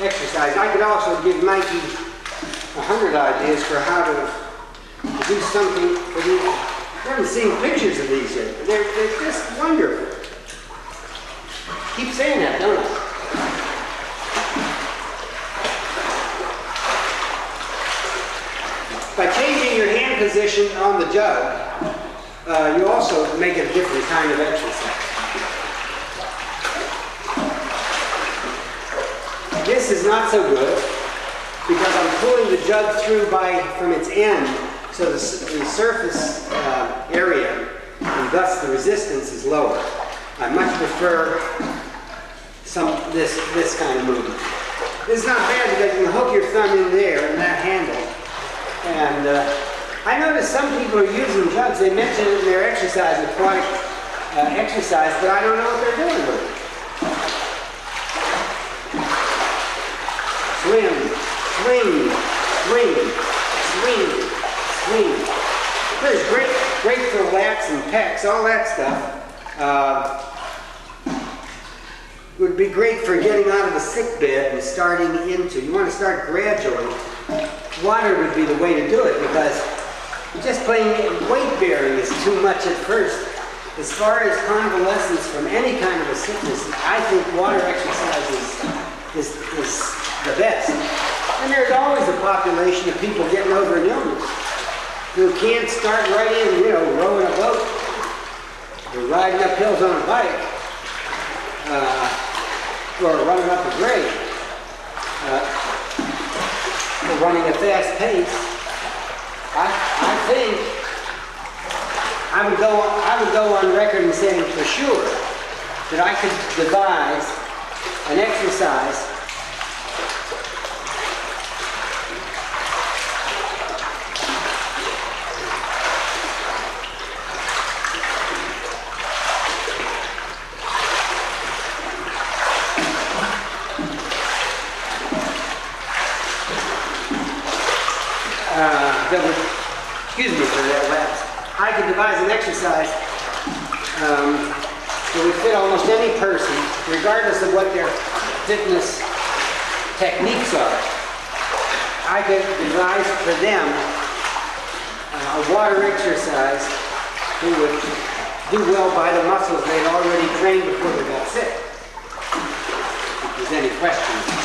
exercise. I could also give Mikey a hundred ideas for how to, to do something for these. I haven't seen pictures of these yet. They're, they're just wonderful. Keep saying that, don't I? By changing your hand position on the jug, uh, you also make a different kind of exercise. This is not so good because I'm pulling the jug through by from its end, so the, the surface uh, area and thus the resistance is lower. I much prefer some this this kind of movement. This is not bad because you can hook your thumb in there in that handle, and uh, I noticed some people are using jugs. They mention it in their exercise, aquatic uh, exercise, but I don't know what they're doing with it. swim, swing, swing, swing, swing. There's great, great for lats and pecs, all that stuff. Uh, would be great for getting out of the sick bed and starting into. You want to start gradually. Water would be the way to do it because just playing weight bearing is too much at first. As far as convalescence from any kind of a sickness, I think water exercise is, is, is the best. And there's always a population of people getting over an illness who can't start right in, you know, rowing a boat or riding up hills on a bike uh, or running up a grade uh, or running a fast pace. I, I think I would go I would go on record and saying for sure that I could devise an exercise uh, would, excuse me for that lapse. I could devise an exercise um, that would fit almost any person, regardless of what their fitness techniques are. I could devise for them uh, a water exercise that would do well by the muscles they'd already trained before they got sick. If there's any questions.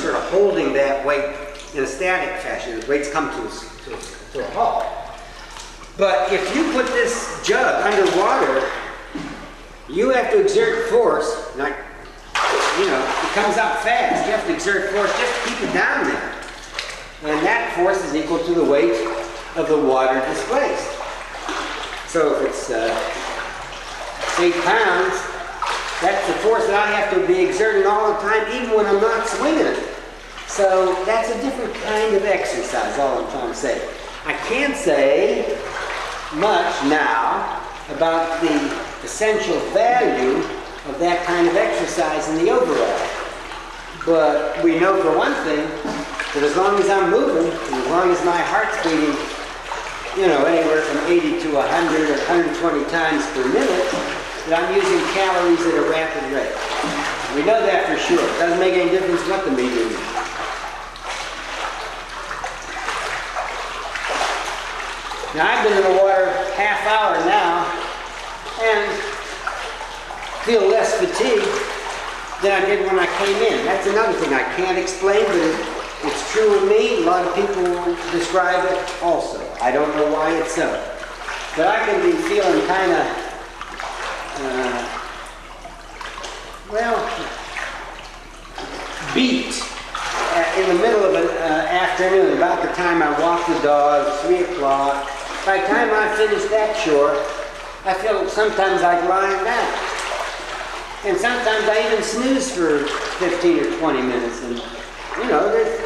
Sort of holding that weight in a static fashion. The weights come to, a to, to a halt. But if you put this jug underwater, you have to exert force, like, you know, it comes up fast. You have to exert force just to keep it down there. And that force is equal to the weight of the water displaced. So if it's uh, eight pounds, that's the force that I have to be exerting all the time, even when I'm not swinging. So that's a different kind of exercise, all I'm trying to say. I can't say much now about the essential value of that kind of exercise in the overall. But we know for one thing that as long as I'm moving, as long as my heart's beating, you know, anywhere from 80 to 100 or 120 times per minute, that I'm using calories at a rapid rate. We know that for sure. It doesn't make any difference what the medium is. Now I've been in the water half hour now and feel less fatigued than I did when I came in. That's another thing I can't explain, but it, it's true of me. A lot of people describe it also. I don't know why it's so. But I can be feeling kind of, uh, well, beat uh, in the middle of an uh, afternoon, about the time I walk the dog, 3 o'clock. By the time I finish that chore, I feel sometimes like lying down. And sometimes I even snooze for 15 or 20 minutes. And, you know, it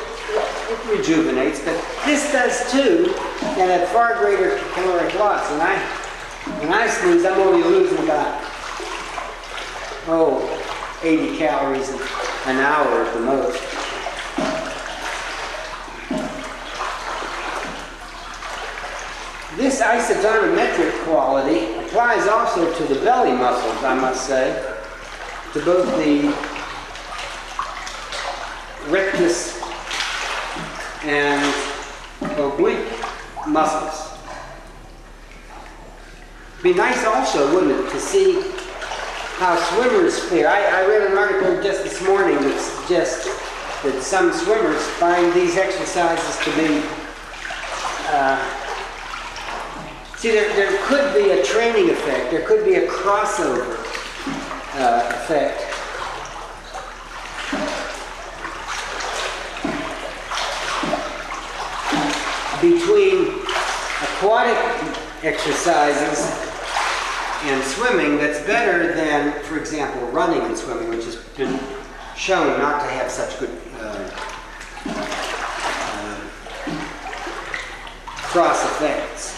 rejuvenates, but this does too, and at far greater caloric loss. And I, when I snooze, I'm only losing about, oh, 80 calories an hour at the most. This isotonometric quality applies also to the belly muscles, I must say, to both the rectus and oblique muscles. Be nice also, wouldn't it, to see how swimmers fare. I, I read an article just this morning that suggests that some swimmers find these exercises to be uh, See, there, there could be a training effect. There could be a crossover uh, effect. Between aquatic exercises and swimming that's better than, for example, running and swimming, which has been shown not to have such good uh, uh, cross effects.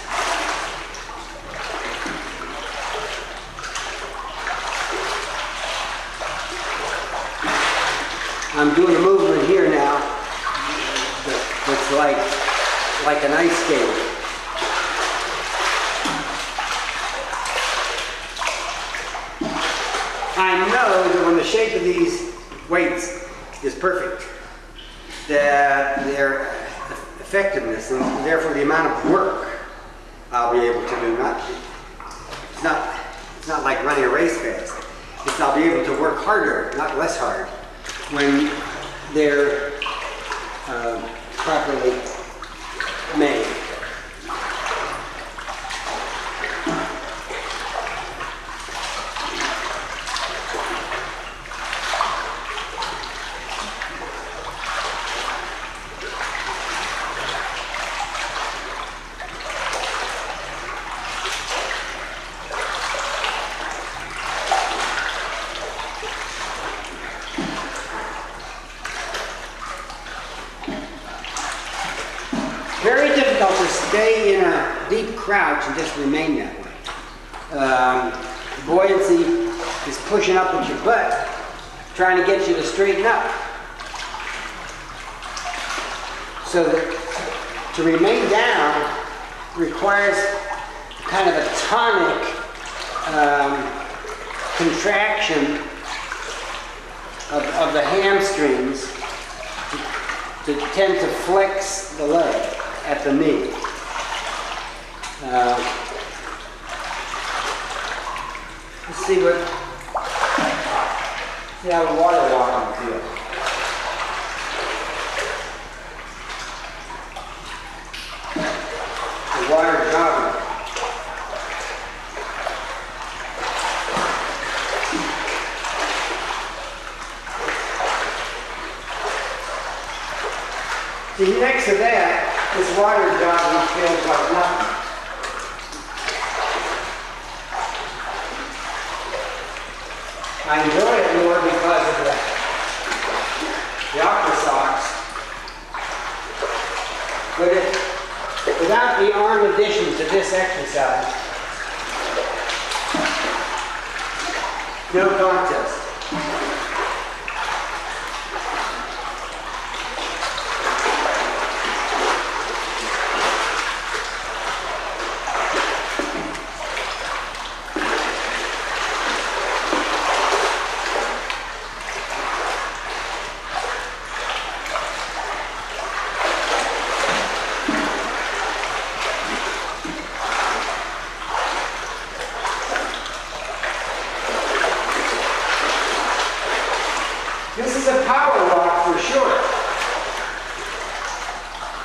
I'm doing a movement here now that's like, like an ice skate. I know that when the shape of these weights is perfect, that their effectiveness and therefore the amount of work I'll be able to do, not, it's not, it's not like running a race fast. It's I'll be able to work harder, not less hard when they're uh, properly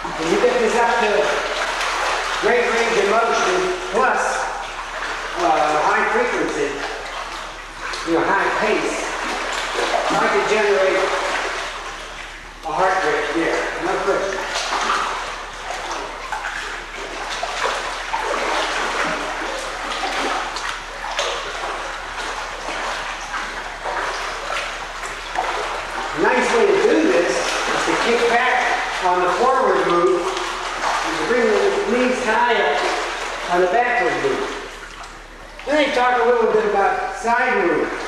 When you get this up to great range of motion plus uh, high frequency, you know, high pace, I could generate a heart on the bathroom roof. Then he talk a little bit about side roofs.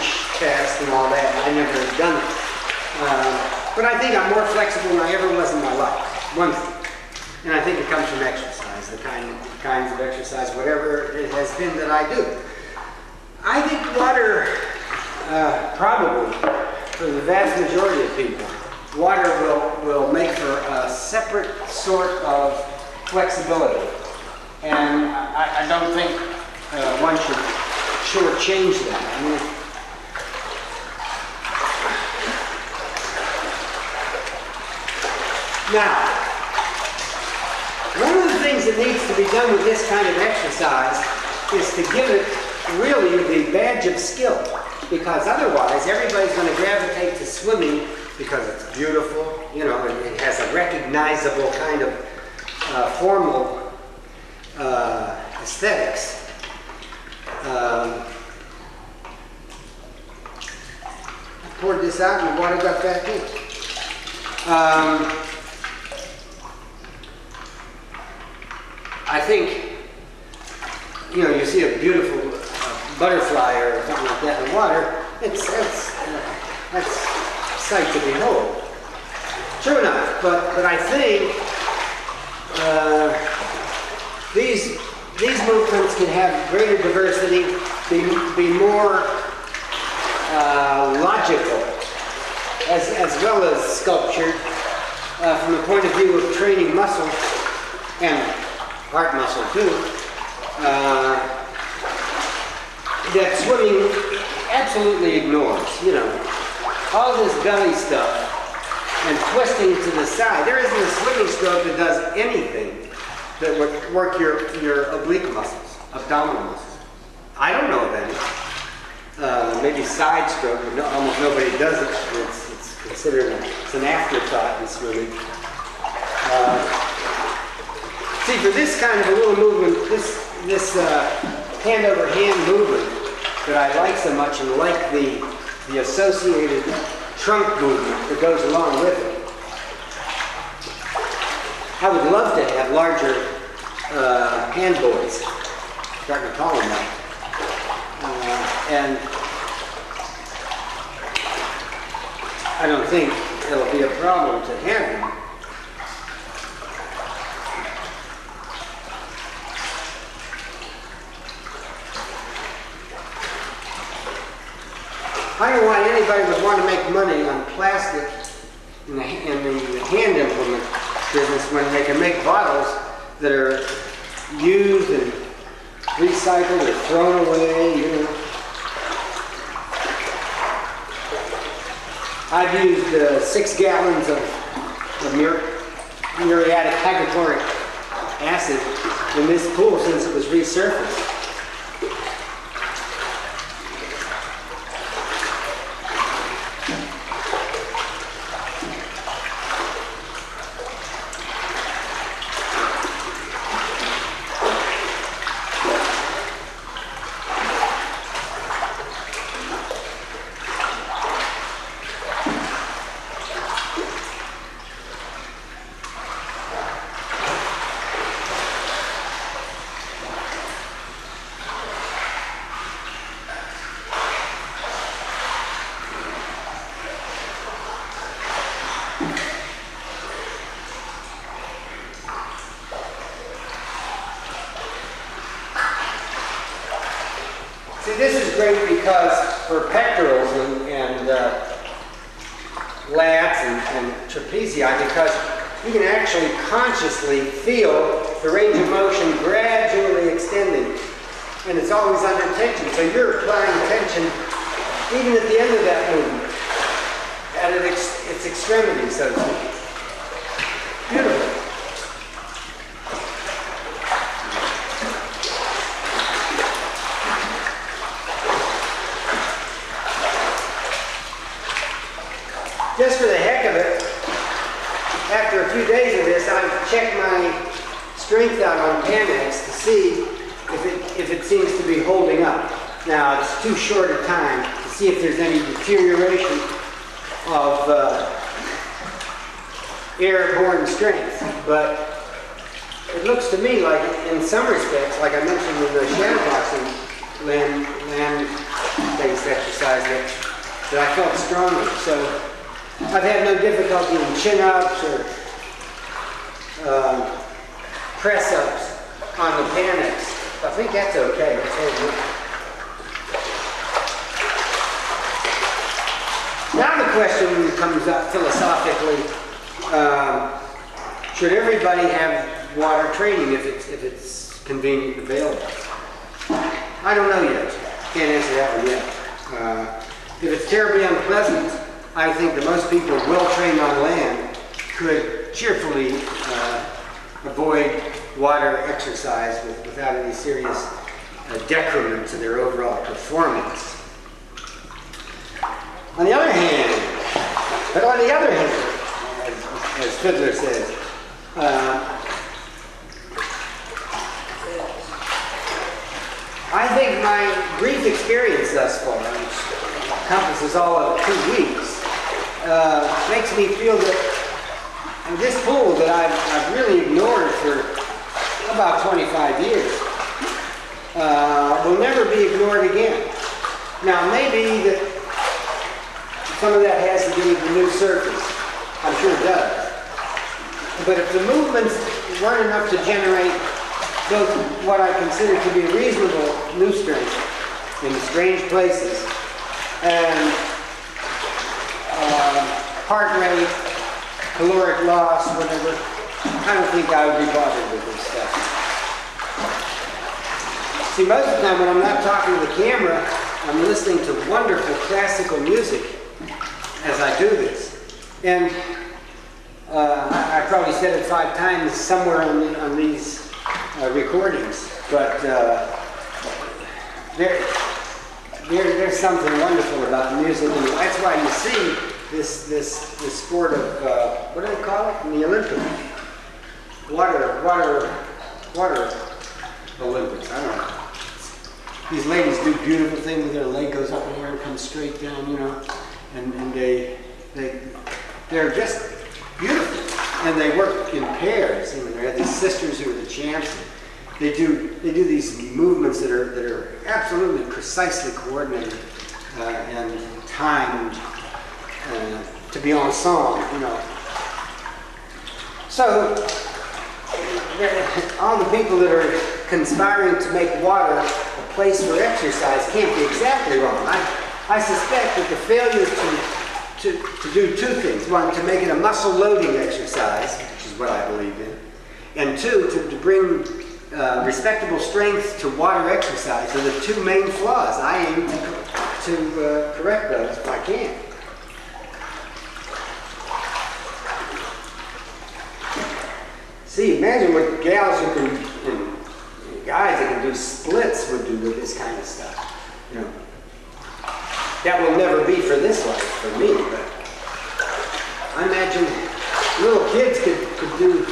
Stretch and all that, I never have done it. Uh, but I think I'm more flexible than I ever was in my life, one thing. And I think it comes from exercise, the kind, kinds of exercise, whatever it has been that I do. I think water, uh, probably, for the vast majority of people, water will, will make for a separate sort of flexibility. And I, I don't think uh, one should shortchange that. I mean, now, one of the things that needs to be done with this kind of exercise is to give it really the badge of skill. Because otherwise, everybody's going to gravitate to swimming because it's beautiful, you know, and it has a recognizable kind of uh, formal uh, aesthetics. Um, I poured this out and the water got back in. Um, I think, you know, you see a beautiful uh, butterfly or something like that in water, it's, that's, uh, that's sight to behold. True enough, but, but I think uh, these, these movements can have greater diversity, be, be more uh, logical, as, as well as sculptured, uh, from the point of view of training muscle and heart muscle too, uh, that swimming absolutely ignores. You know, all this belly stuff and twisting to the side. There isn't a swimming stroke that does anything that would work your, your oblique muscles, abdominal muscles. I don't know of any. Uh, maybe side stroke, but no, almost nobody does it. It's, it's considered it's an afterthought in swimming. Uh, See, for this kind of a little movement, this, this uh, hand over hand movement that I like so much and like the, the associated trunk movement that goes along with it. I would love to have larger uh, hand buoys, starting to call them that. Uh, and I don't think it'll be a problem to them. I don't want anybody would want to make money on plastic in the, in the hand implement business when they can make bottles that are used and recycled or thrown away, you know. I've used uh, six gallons of, of mur muriatic hydrochloric acid in this pool since it was resurfaced. Has to do with the new surface. I'm sure it does. But if the movements weren't enough to generate both what I consider to be reasonable new strength in strange places and uh, heart rate, caloric loss, whatever, I don't think I would be bothered with this stuff. See, most of the time when I'm not talking to the camera, I'm listening to wonderful classical music as I do this. And uh, I, I probably said it five times somewhere on, on these uh, recordings, but uh, there, there, there's something wonderful about the music, and that's why you see this, this, this sport of, uh, what do they call it in the Olympics? Water, water, water Olympics, I don't know. These ladies do beautiful things, their leg goes up in the air and comes straight down, you know, and, and they, they, they're just beautiful. And they work in pairs, know, they have these sisters who are the champs. They do, they do these movements that are, that are absolutely precisely coordinated uh, and timed uh, to be ensemble, you know. So, all the people that are conspiring to make water a place for exercise can't be exactly wrong. I, I suspect that the failure to, to, to do two things. One, to make it a muscle loading exercise, which is what I believe in. And two, to, to bring uh, respectable strength to water exercise are the two main flaws. I aim to, to uh, correct those if I can. See, imagine what gals who can, and guys that can do splits would do with this kind of stuff. You know, that will never be for this life, for me, but I imagine little kids could, could do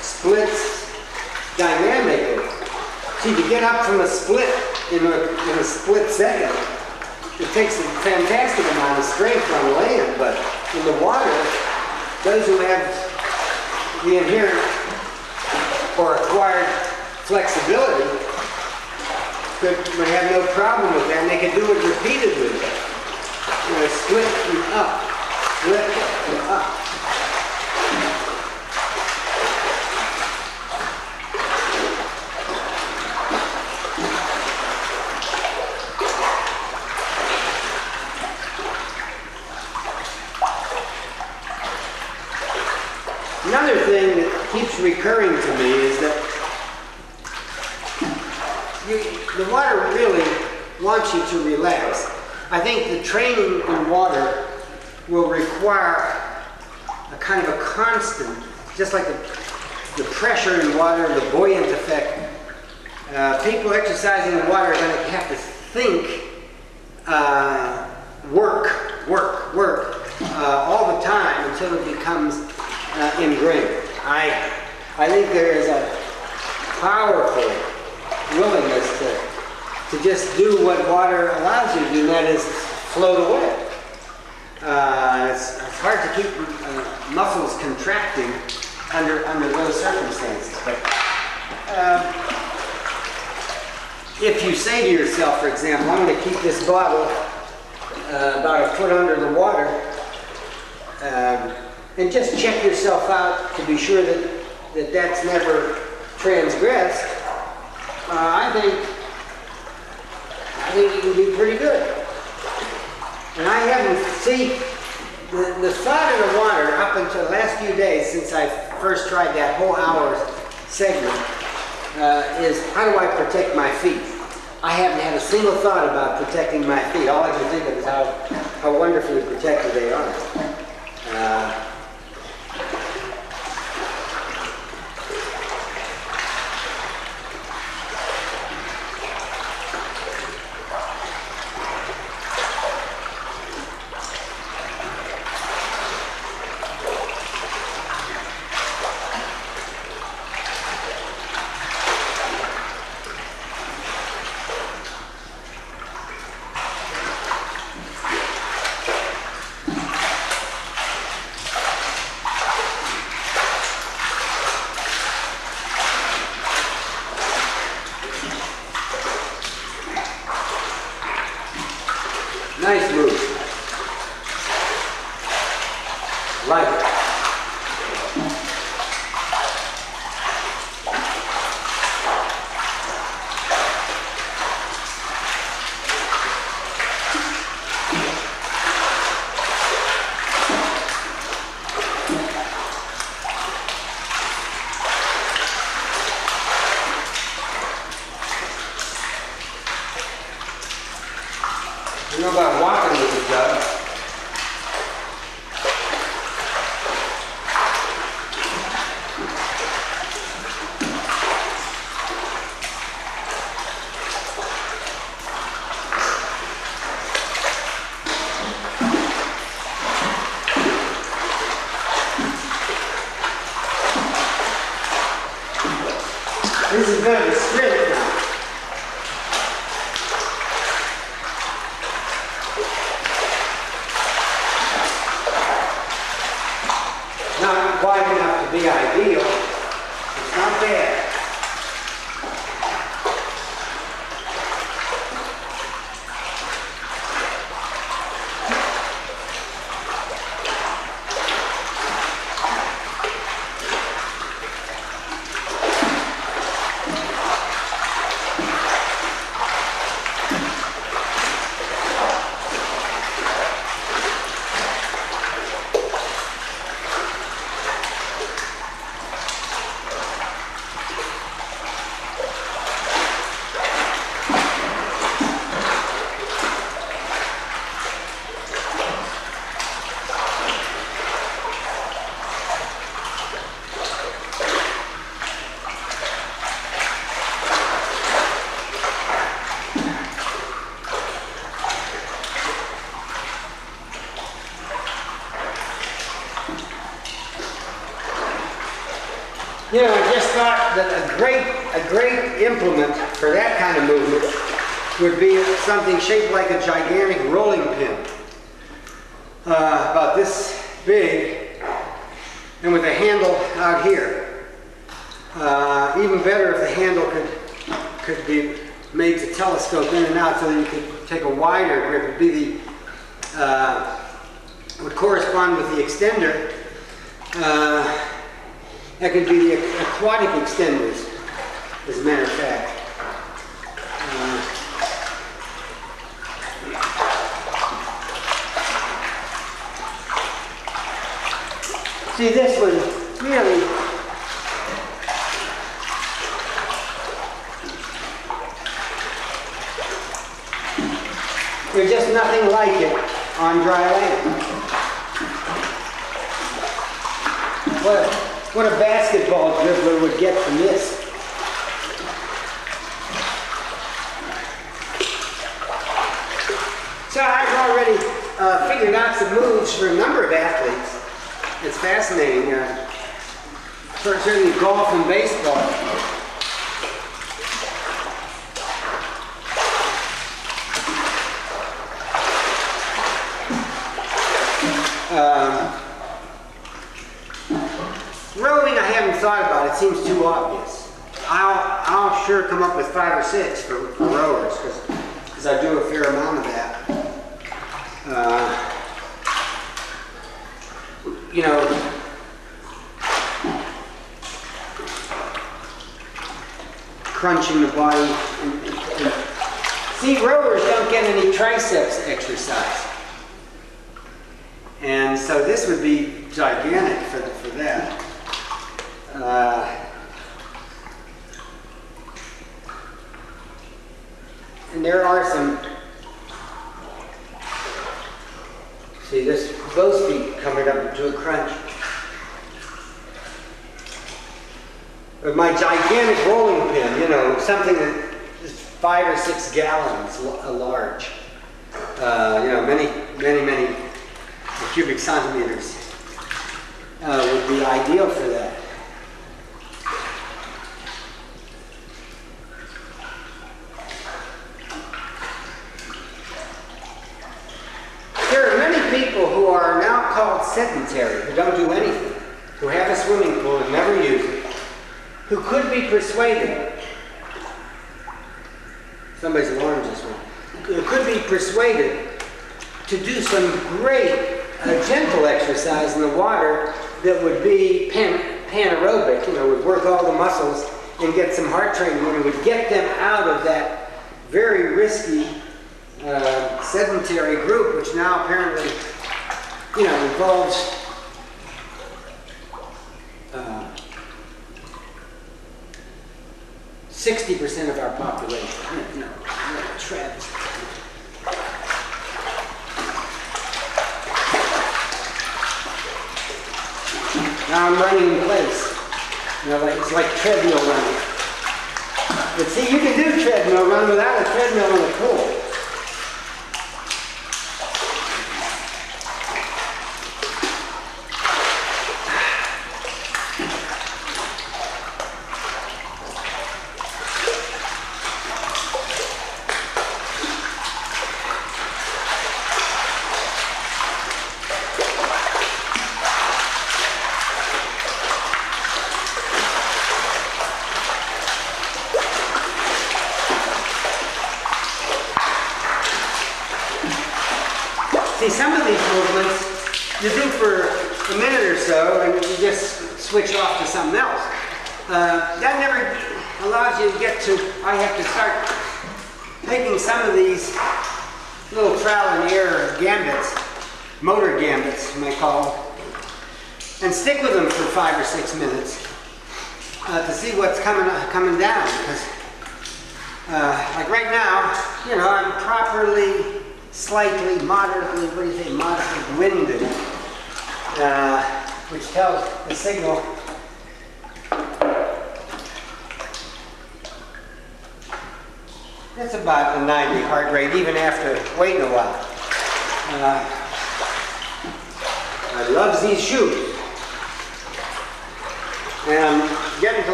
splits dynamically. See, to get up from a split in a, in a split second, it takes a fantastic amount of strength on land, but in the water, those who have the inherent or acquired flexibility could, have no problem with that, and they could do it repeatedly. You know, split and up, split and up. Another thing that keeps recurring to me is that you, the water really wants you to relax. I think the training in water will require a kind of a constant, just like the, the pressure in water, the buoyant effect. Uh, people exercising in water are going to have to think, uh, work, work, work uh, all the time until it becomes uh, ingrained. I, I think there is a powerful willingness to, to just do what water allows you to do, and that is float away. Uh, it's, it's hard to keep uh, muscles contracting under, under those circumstances. But uh, if you say to yourself, for example, I'm going to keep this bottle uh, about a foot under the water, um, and just check yourself out to be sure that, that that's never transgressed, I think I think you can be pretty good. And I haven't see the, the thought of the water up until the last few days since I first tried that whole hour segment uh, is how do I protect my feet? I haven't had a single thought about protecting my feet. All I can think of is how, how wonderfully protected they are. Uh, something shaped like a gigantic rolling pin. Uh, about this big, and with a handle out here. Uh, even better if the handle could, could be made to telescope in and out so that you could take a wider grip. It'd be the, uh, would correspond with the extender. Uh, that could be the aquatic extenders, as a matter of fact. Uh, see, this one really. There's just nothing on dry land. What, what a basketball dribbler would get from this. So I've already uh, figured out some moves for a number of athletes. It's fascinating. Uh, certainly golf and baseball. Um, rowing, I haven't thought about. It seems too obvious. I'll, I'll sure come up with five or six for, for rowers because I do a fair amount of that. Uh, you know, crunching the body. See, rowers don't get any triceps exercise. And so this would be gigantic for, for that. Uh, and there are some, see this, both feet coming up to a crunch. Or my gigantic rolling pin, you know, something that is six gallons large. Uh, you know, many, many, many cubic centimeters uh, would be ideal for that. There are many people who are now called sedentary, who don't do anything, who have a swimming pool and never use it, who could be persuaded. Somebody's alarm just went. Could be persuaded to do some great uh, gentle exercise in the water that would be pan, panaerobic, you know, would work all the muscles and get some heart training and would get them out of that very risky uh, sedentary group, which now apparently, you know, involves uh, 60% of our population. Know, what a travesty. Now I'm running in place. You know, like, it's like treadmill running. But see, you can do treadmill run without a treadmill in the pool.